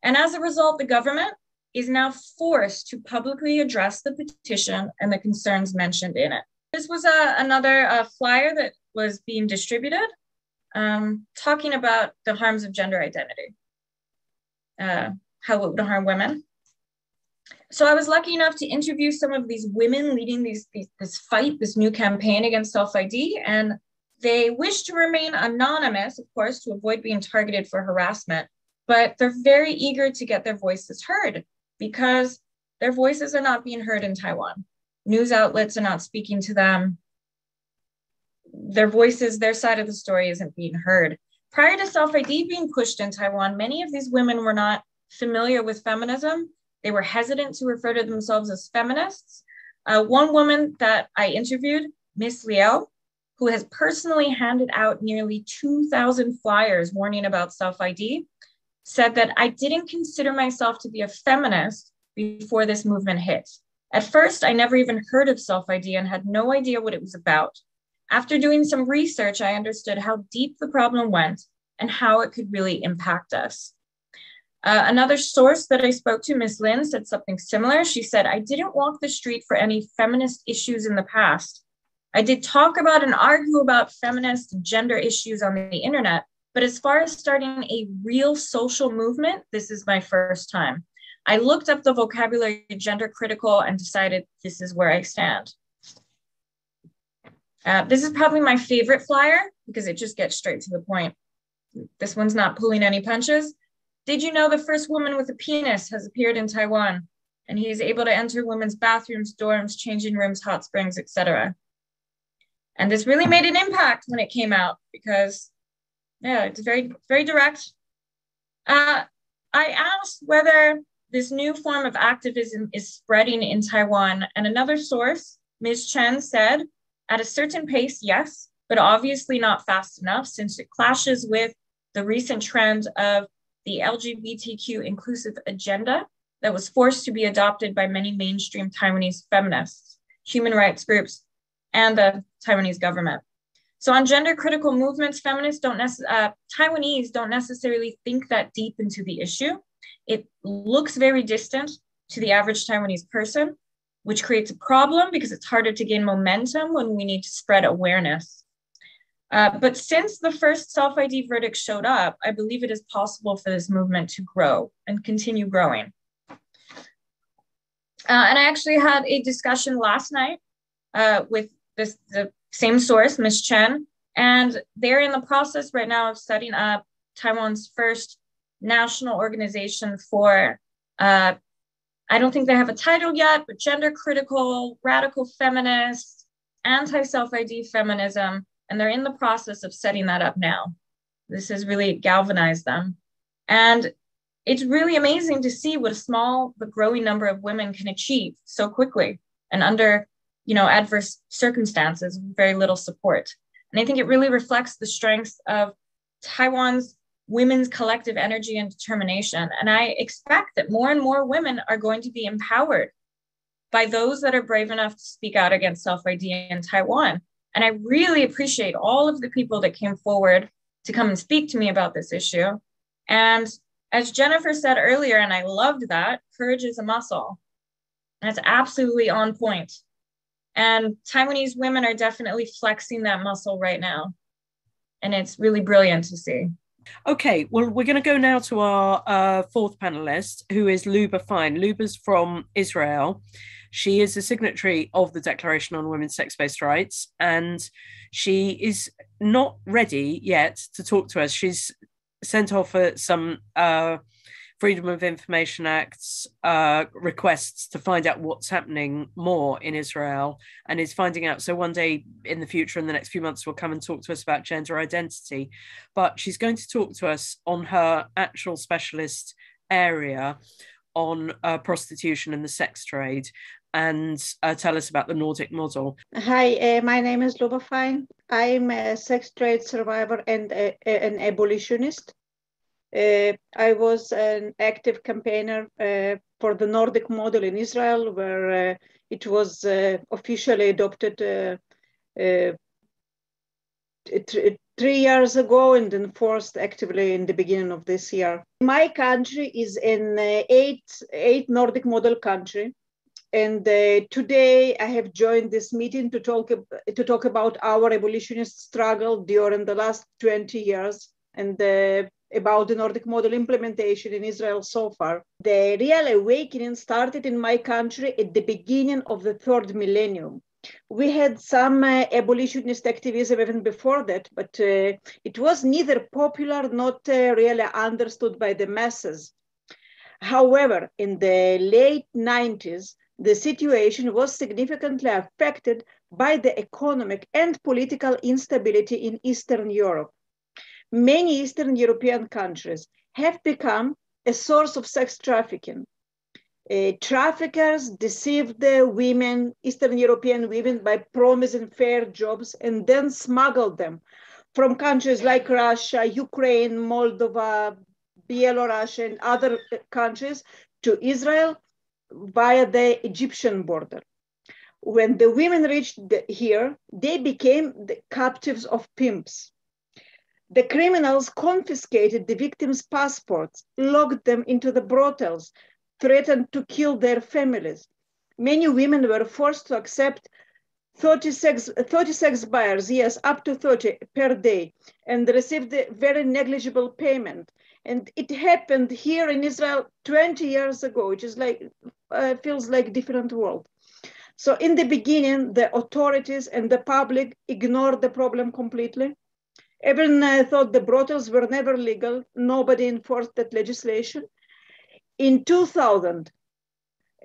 And as a result, the government is now forced to publicly address the petition and the concerns mentioned in it. This was a, uh, another uh, flyer that was being distributed um, talking about the harms of gender identity, uh, how it would harm women. So I was lucky enough to interview some of these women leading these, these this fight, this new campaign against self-ID, and they wish to remain anonymous, of course, to avoid being targeted for harassment. But they're very eager to get their voices heard because their voices are not being heard in Taiwan. News outlets are not speaking to them their voices, their side of the story isn't being heard. Prior to self ID being pushed in Taiwan, many of these women were not familiar with feminism. They were hesitant to refer to themselves as feminists. Uh, one woman that I interviewed, Miss Liao, who has personally handed out nearly 2,000 flyers warning about self ID, said that I didn't consider myself to be a feminist before this movement hit. At first, I never even heard of self ID and had no idea what it was about. After doing some research, I understood how deep the problem went and how it could really impact us. Uh, another source that I spoke to, Ms. Lynn, said something similar. She said, I didn't walk the street for any feminist issues in the past. I did talk about and argue about feminist gender issues on the internet, but as far as starting a real social movement, this is my first time. I looked up the vocabulary gender critical and decided this is where I stand. Uh, this is probably my favorite flyer because it just gets straight to the point. This one's not pulling any punches. Did you know the first woman with a penis has appeared in Taiwan? And he is able to enter women's bathrooms, dorms, changing rooms, hot springs, etc. And this really made an impact when it came out because, yeah, it's very, very direct. Uh, I asked whether this new form of activism is spreading in Taiwan. And another source, Ms. Chen, said at a certain pace, yes, but obviously not fast enough since it clashes with the recent trend of the LGBTQ inclusive agenda that was forced to be adopted by many mainstream Taiwanese feminists, human rights groups, and the Taiwanese government. So on gender critical movements, feminists don't uh, Taiwanese don't necessarily think that deep into the issue. It looks very distant to the average Taiwanese person, which creates a problem because it's harder to gain momentum when we need to spread awareness. Uh, but since the first self ID verdict showed up, I believe it is possible for this movement to grow and continue growing. Uh, and I actually had a discussion last night uh, with this, the same source, Ms. Chen, and they're in the process right now of setting up Taiwan's first national organization for, uh, I don't think they have a title yet, but gender critical, radical feminist, anti self ID feminism. And they're in the process of setting that up now. This has really galvanized them. And it's really amazing to see what a small but growing number of women can achieve so quickly and under you know adverse circumstances very little support and i think it really reflects the strength of taiwan's women's collective energy and determination and i expect that more and more women are going to be empowered by those that are brave enough to speak out against self-id in taiwan and i really appreciate all of the people that came forward to come and speak to me about this issue and as Jennifer said earlier, and I loved that, courage is a muscle. That's absolutely on point. And Taiwanese women are definitely flexing that muscle right now. And it's really brilliant to see. Okay, well, we're going to go now to our uh, fourth panelist, who is Luba Fine. Luba's from Israel. She is a signatory of the Declaration on Women's Sex Based Rights, and she is not ready yet to talk to us. She's sent off some uh, Freedom of Information Act's uh, requests to find out what's happening more in Israel and is finding out. So, one day in the future, in the next few months, will come and talk to us about gender identity. But she's going to talk to us on her actual specialist area on uh, prostitution and the sex trade and uh, tell us about the Nordic model. Hi, uh, my name is Luba Fine. I'm a sex trade survivor and a, a, an abolitionist. Uh, I was an active campaigner uh, for the Nordic model in Israel, where uh, it was uh, officially adopted three years ago and enforced actively in the beginning of this year. My country is an eight, eight Nordic model country and uh, today I have joined this meeting to talk, to talk about our abolitionist struggle during the last 20 years and uh, about the Nordic model implementation in Israel so far. The real awakening started in my country at the beginning of the third millennium. We had some uh, abolitionist activism even before that, but uh, it was neither popular nor uh, really understood by the masses. However, in the late 90s, the situation was significantly affected by the economic and political instability in Eastern Europe. Many Eastern European countries have become a source of sex trafficking. Uh, traffickers deceive the women, Eastern European women, by promising fair jobs and then smuggle them from countries like Russia, Ukraine, Moldova, Belarus, and other countries to Israel via the Egyptian border. When the women reached the, here, they became the captives of pimps. The criminals confiscated the victims' passports, locked them into the brothels, threatened to kill their families. Many women were forced to accept 36, 36 buyers, yes, up to 30 per day, and received a very negligible payment. And it happened here in Israel 20 years ago, which is like, uh, feels like different world. So in the beginning, the authorities and the public ignored the problem completely. Everyone uh, thought the brothels were never legal. Nobody enforced that legislation. In 2000,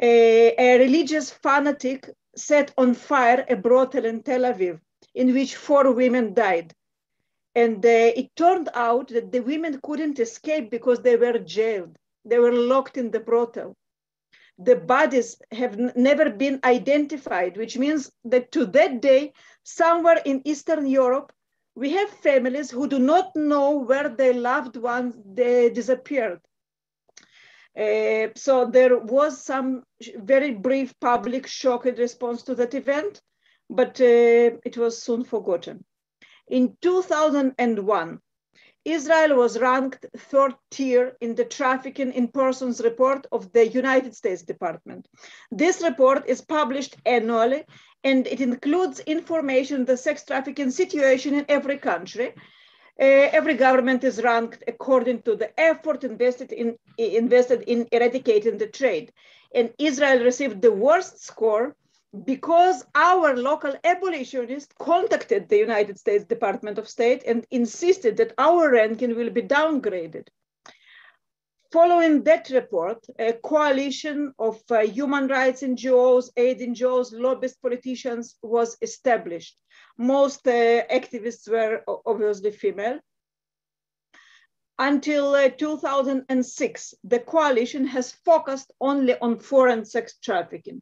a, a religious fanatic set on fire a brothel in Tel Aviv, in which four women died. And it turned out that the women couldn't escape because they were jailed. they were locked in the brothel. The bodies have never been identified, which means that to that day, somewhere in Eastern Europe, we have families who do not know where their loved ones they disappeared. Uh, so there was some very brief public shock in response to that event, but uh, it was soon forgotten. In 2001, Israel was ranked third tier in the Trafficking in Persons report of the United States Department. This report is published annually and it includes information the sex trafficking situation in every country. Uh, every government is ranked according to the effort invested in, invested in eradicating the trade. And Israel received the worst score because our local abolitionists contacted the United States Department of State and insisted that our ranking will be downgraded. Following that report, a coalition of uh, human rights NGOs, aid NGOs, lobbyist politicians was established. Most uh, activists were obviously female. Until uh, 2006, the coalition has focused only on foreign sex trafficking.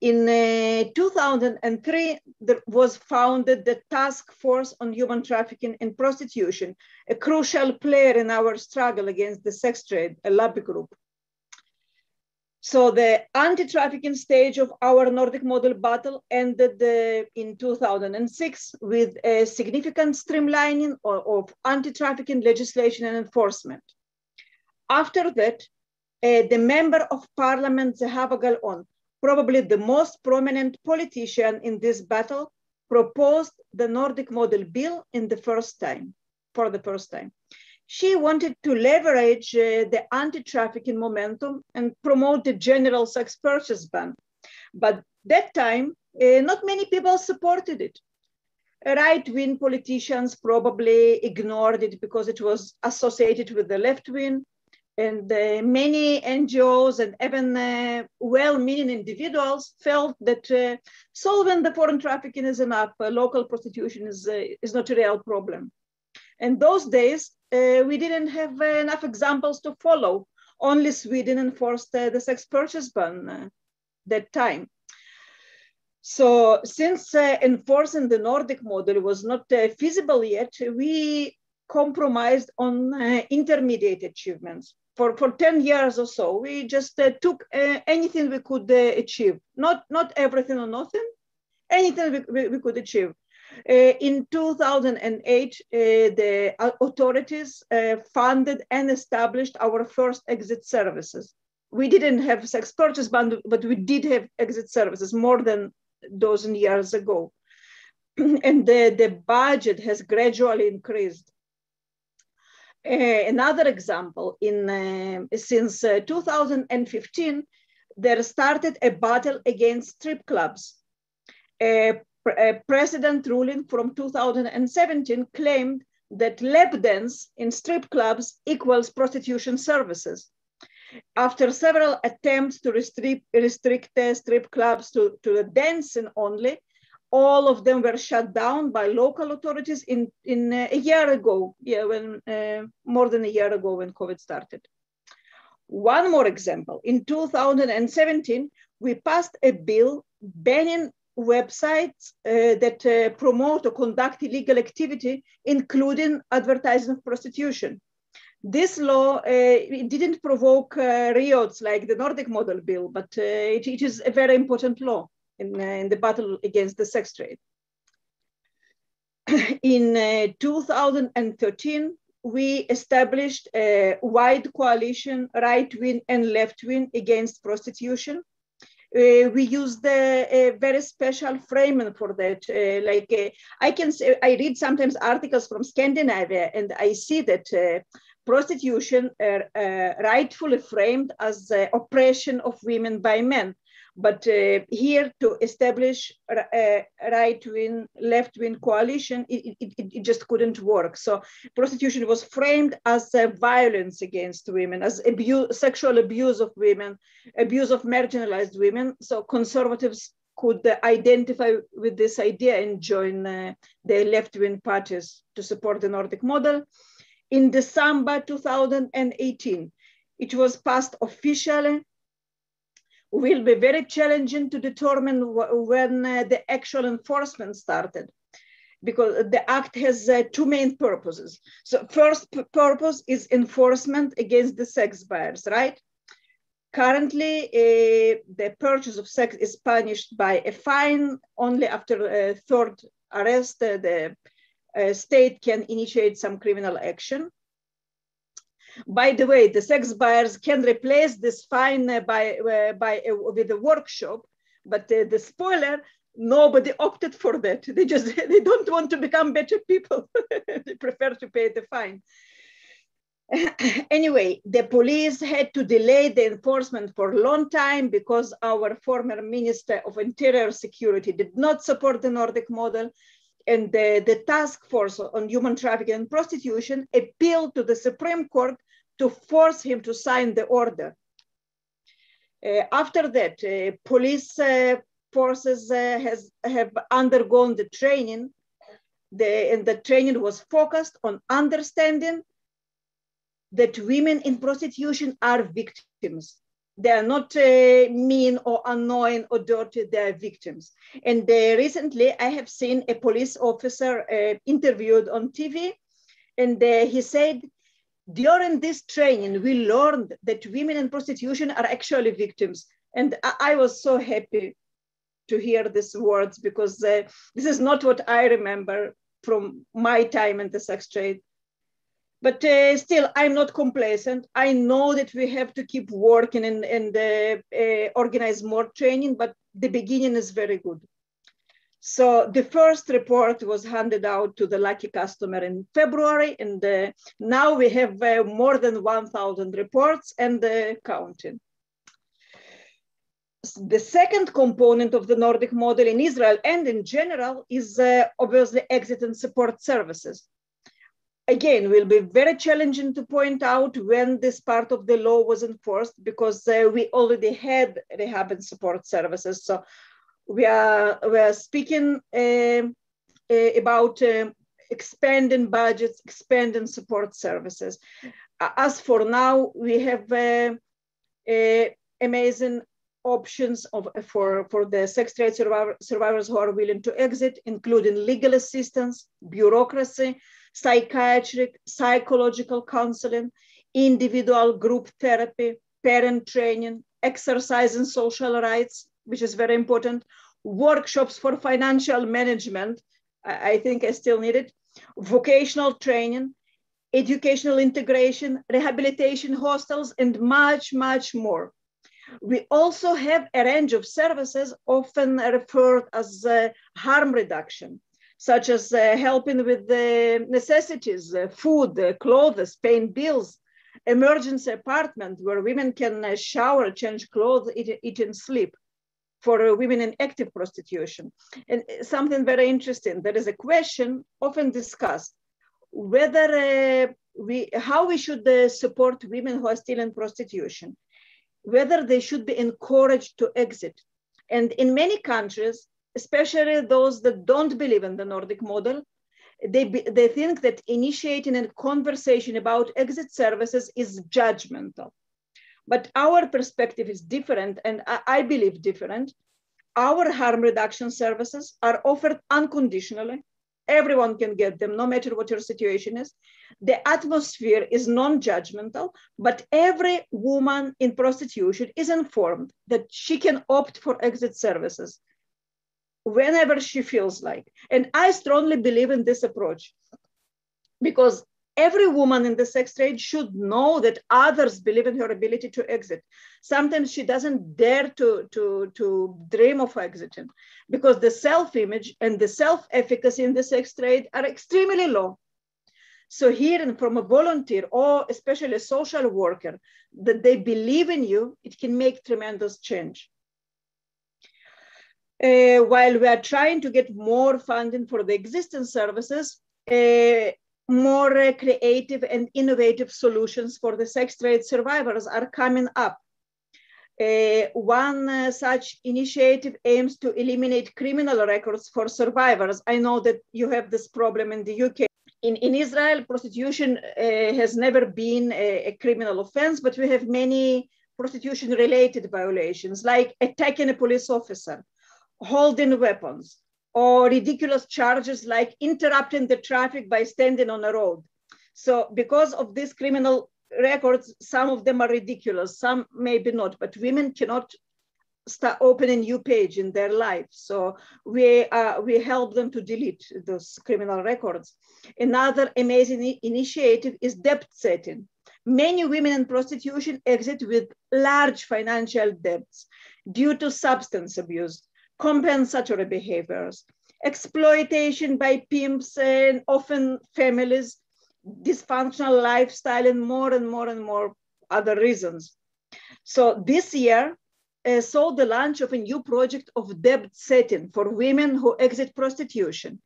In uh, 2003, there was founded the Task Force on Human Trafficking and Prostitution, a crucial player in our struggle against the sex trade, a lobby group. So the anti-trafficking stage of our Nordic model battle ended uh, in 2006 with a significant streamlining of, of anti-trafficking legislation and enforcement. After that, uh, the member of parliament, Zehava Gal'on, probably the most prominent politician in this battle, proposed the Nordic model bill in the first time, for the first time. She wanted to leverage uh, the anti-trafficking momentum and promote the general sex purchase ban. But that time, uh, not many people supported it. Right-wing politicians probably ignored it because it was associated with the left wing and uh, many NGOs and even uh, well-meaning individuals felt that uh, solving the foreign trafficking is enough. local prostitution is, uh, is not a real problem. And those days, uh, we didn't have enough examples to follow. Only Sweden enforced uh, the sex purchase ban that time. So since enforcing the Nordic model was not feasible yet, we compromised on intermediate achievements for, for 10 years or so, we just uh, took uh, anything we could uh, achieve, not, not everything or nothing, anything we, we, we could achieve. Uh, in 2008, uh, the authorities uh, funded and established our first exit services. We didn't have sex purchase ban, but we did have exit services more than a dozen years ago. and the, the budget has gradually increased. Uh, another example, in uh, since uh, 2015, there started a battle against strip clubs. A, a president ruling from 2017 claimed that lap dance in strip clubs equals prostitution services. After several attempts to restrict, restrict strip clubs to, to the dancing only, all of them were shut down by local authorities in, in uh, a year ago, yeah, when uh, more than a year ago when COVID started. One more example, in 2017, we passed a bill banning websites uh, that uh, promote or conduct illegal activity, including advertising of prostitution. This law uh, didn't provoke uh, riots like the Nordic model bill, but it, it is a very important law in, uh, in the battle against the sex trade. in uh, 2013, we established a wide coalition, right wing and left wing, against prostitution. Uh, we used a very special framing for that. Uh, like uh, I can say, I read sometimes articles from Scandinavia, and I see that prostitution rightfully framed as oppression of women by men. But uh, here to establish a right-wing, left-wing coalition, it, it, it, just couldn't work. So prostitution was framed as violence against women, as sexual abuse of women, abuse of marginalized women. So conservatives could identify with this idea and join uh, the left-wing parties to support the Nordic model. In December 2018, It was passed officially. Will be very challenging to determine when uh, the actual enforcement started because the act has uh, two main purposes. So first purpose is enforcement against the sex buyers, right? Currently, uh, the purchase of sex is punished by a fine. Only after a third arrest, uh, the uh, state can initiate some criminal action. By the way, the sex buyers can replace this fine uh, by, uh, by with a workshop, but the spoiler, nobody opted for that. They just they don't want to become better people. they prefer to pay the fine. anyway, the police had to delay the enforcement for a long time because our former Minister of Interior Security did not support the Nordic model. And the, the task force on human trafficking and prostitution appealed to the Supreme Court to force him to sign the order. Uh, after that, uh, police uh, forces uh, has have undergone the training, the, and the training was focused on understanding that women in prostitution are victims. They are not uh, mean or annoying or dirty, they are victims. And uh, recently I have seen a police officer uh, interviewed on TV and uh, he said, during this training, we learned that women in prostitution are actually victims. And I, I was so happy to hear these words because uh, this is not what I remember from my time in the sex trade. But uh, still, I'm not complacent. I know that we have to keep working and, and uh, uh organize more training, but the beginning is very good. So the first report was handed out to the lucky customer in February, and uh, now we have uh, more than 1,000 reports and counting the second component of the Nordic model in Israel and in general is uh, obviously exit and support services. Again, will be very challenging to point out when this part of the law was enforced because uh, we already had rehab and support services. So we are, we are speaking uh, uh about um, expanding budgets, expanding support services. As for now, we have uh, uh, amazing options of, for, for the sex trade survivor, survivors who are willing to exit, including legal assistance, bureaucracy, psychiatric, psychological counseling, individual group therapy, parent training, exercise and social rights, which is very important, workshops for financial management, I, think I still need it, vocational training, educational integration, rehabilitation hostels, and much, much more. We also have a range of services often referred as uh, harm reduction, such as uh, helping with the necessities, uh, food, uh, clothes, paying bills, emergency apartment where women can uh, shower, change clothes, eat, eat and sleep for uh, women in active prostitution. And something very interesting, there is a question often discussed whether we, how we should support women who are still in prostitution whether they should be encouraged to exit. And in many countries, especially those that don't believe in the Nordic model, they, they think that initiating a conversation about exit services is judgmental. But our perspective is different, and I, I believe different. Our harm reduction services are offered unconditionally Everyone can get them, no matter what your situation is. The atmosphere is non judgmental, but every woman in prostitution is informed that she can opt for exit services whenever she feels like. And I strongly believe in this approach because every woman in the sex trade should know that others believe in her ability to exit. Sometimes she doesn't dare to, to, to dream of exiting because the self-image and the self-efficacy in the sex trade are extremely low. So hearing from a volunteer or especially a social worker that they believe in you, it can make tremendous change. Uh, while we are trying to get more funding for the existing services, uh, more uh, creative and innovative solutions for the sex trade survivors are coming up. Uh, one such initiative aims to eliminate criminal records for survivors. I know that you have this problem in the UK. in, in Israel, prostitution has never been a, a, criminal offense, but we have many prostitution related violations like attacking a police officer, holding weapons, or ridiculous charges like interrupting the traffic by standing on a road. So because of these criminal records, some of them are ridiculous, some maybe not, but women cannot start opening new page in their life. So we, uh, we help them to delete those criminal records. Another amazing initiative is debt setting. Many women in prostitution exit with large financial debts due to substance abuse, compensatory behaviors, exploitation by pimps and often families, dysfunctional lifestyle, and more and more and more other reasons. So this year, uh, saw the launch of a new project of debt setting for women who exit prostitution.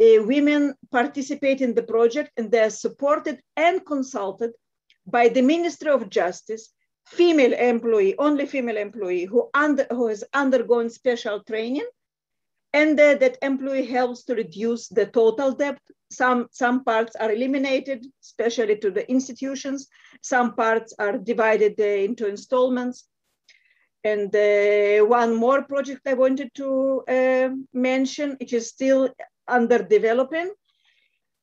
Uh, women participate in the project and they are supported and consulted by the Ministry of Justice, female employee, only female employee who, under, who has undergone special training and that employee helps to reduce the total debt. Some, some parts are eliminated, especially to the institutions. Some parts are divided uh, into installments. And uh, one more project I wanted to uh, mention, which is still under development,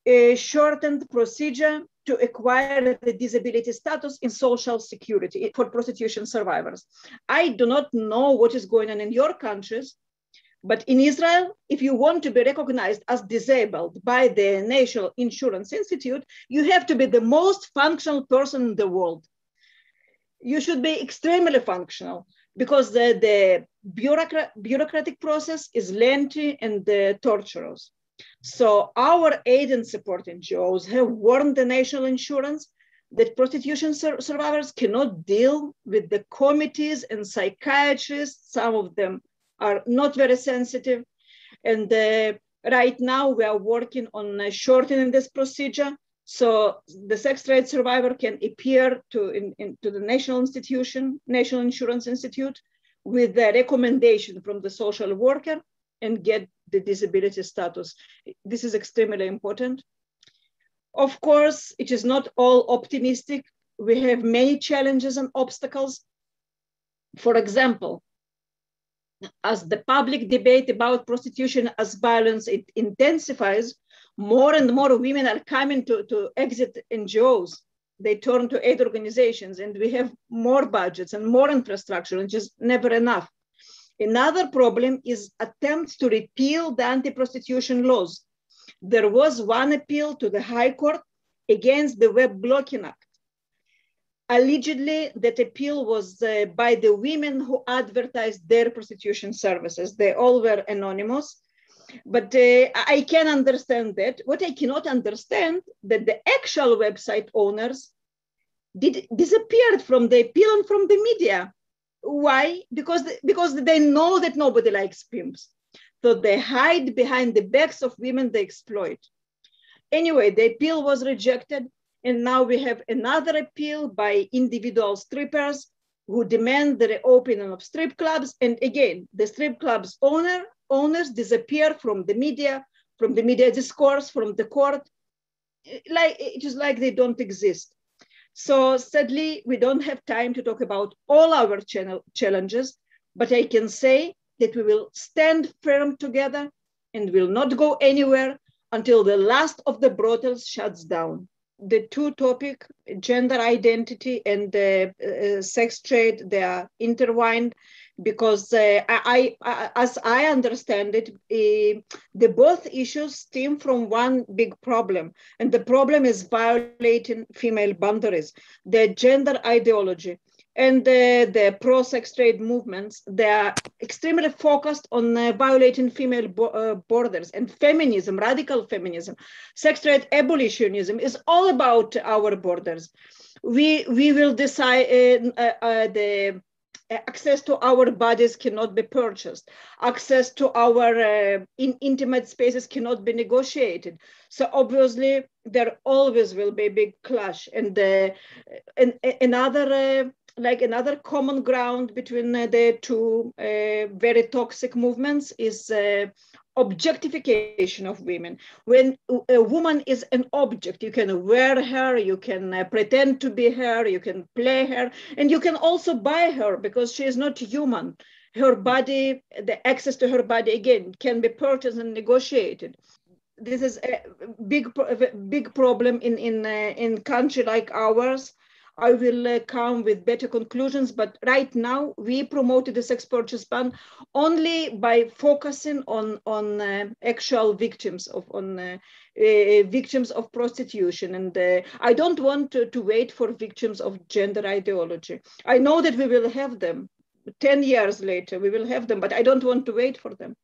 a shortened procedure to acquire the disability status in social security for prostitution survivors. I do not know what is going on in your countries, but in Israel, if you want to be recognized as disabled by the National Insurance Institute, you have to be the most functional person in the world. You should be extremely functional because the, the bureaucrat, bureaucratic process is lengthy and uh, torturous. So our aid and support NGOs have warned the national insurance that prostitution sur survivors cannot deal with the committees and psychiatrists. Some of them are not very sensitive. And uh, right now we are working on uh, shortening this procedure so the sex trade survivor can appear to, in, in, to the national institution, National Insurance Institute, with the recommendation from the social worker and get the disability status. This is extremely important. Of course, it is not all optimistic. We have many challenges and obstacles. For example, as the public debate about prostitution as violence it intensifies, more and more women are coming to, to exit NGOs. They turn to aid organizations and we have more budgets and more infrastructure and just never enough. Another problem is attempts to repeal the anti-prostitution laws. There was one appeal to the High Court against the Web Blocking Act. Allegedly, that appeal was uh, by the women who advertised their prostitution services. They all were anonymous but uh, I can understand that. What I cannot understand is that the actual website owners did disappeared from the appeal and from the media. Why? Because because they know that nobody likes pimps, so they hide behind the backs of women they exploit. Anyway, the appeal was rejected, and now we have another appeal by individual strippers who demand the reopening of strip clubs. And again, the strip club's owner owners disappear from the media, from the media discourse, from the court, like it is like they don't exist. So sadly, we don't have time to talk about all our channel challenges, but I can say that we will stand firm together and will not go anywhere until the last of the brothels shuts down. The two topic, gender identity and uh, uh, sex trade, they are intertwined because uh, I, I, as I understand it, uh, the both issues stem from one big problem, and the problem is violating female boundaries, the gender ideology. And the pro-sex trade movements, they are extremely focused on uh, violating female bo uh, borders and feminism, radical feminism. Sex trade abolitionism is all about our borders. We, we will decide uh, the access to our bodies cannot be purchased. Access to our uh, in intimate spaces cannot be negotiated. So obviously there always will be a big clash. And, uh, and another uh, like another common ground between uh, the two uh, very toxic movements is uh, objectification of women. When a woman is an object, you can wear her, you can pretend to be her, you can play her, and you can also buy her because she is not human. Her body, the access to her body, again, can be purchased and negotiated. This is a big, big problem in in uh, in country like ours I will uh, come with better conclusions. But right now, we promoted the sex purchase ban only by focusing on on uh, actual victims of on uh, uh victims of prostitution. And uh, I don't want to, to wait for victims of gender ideology. I know that we will have them. 10 years later, we will have them, but I don't want to wait for them.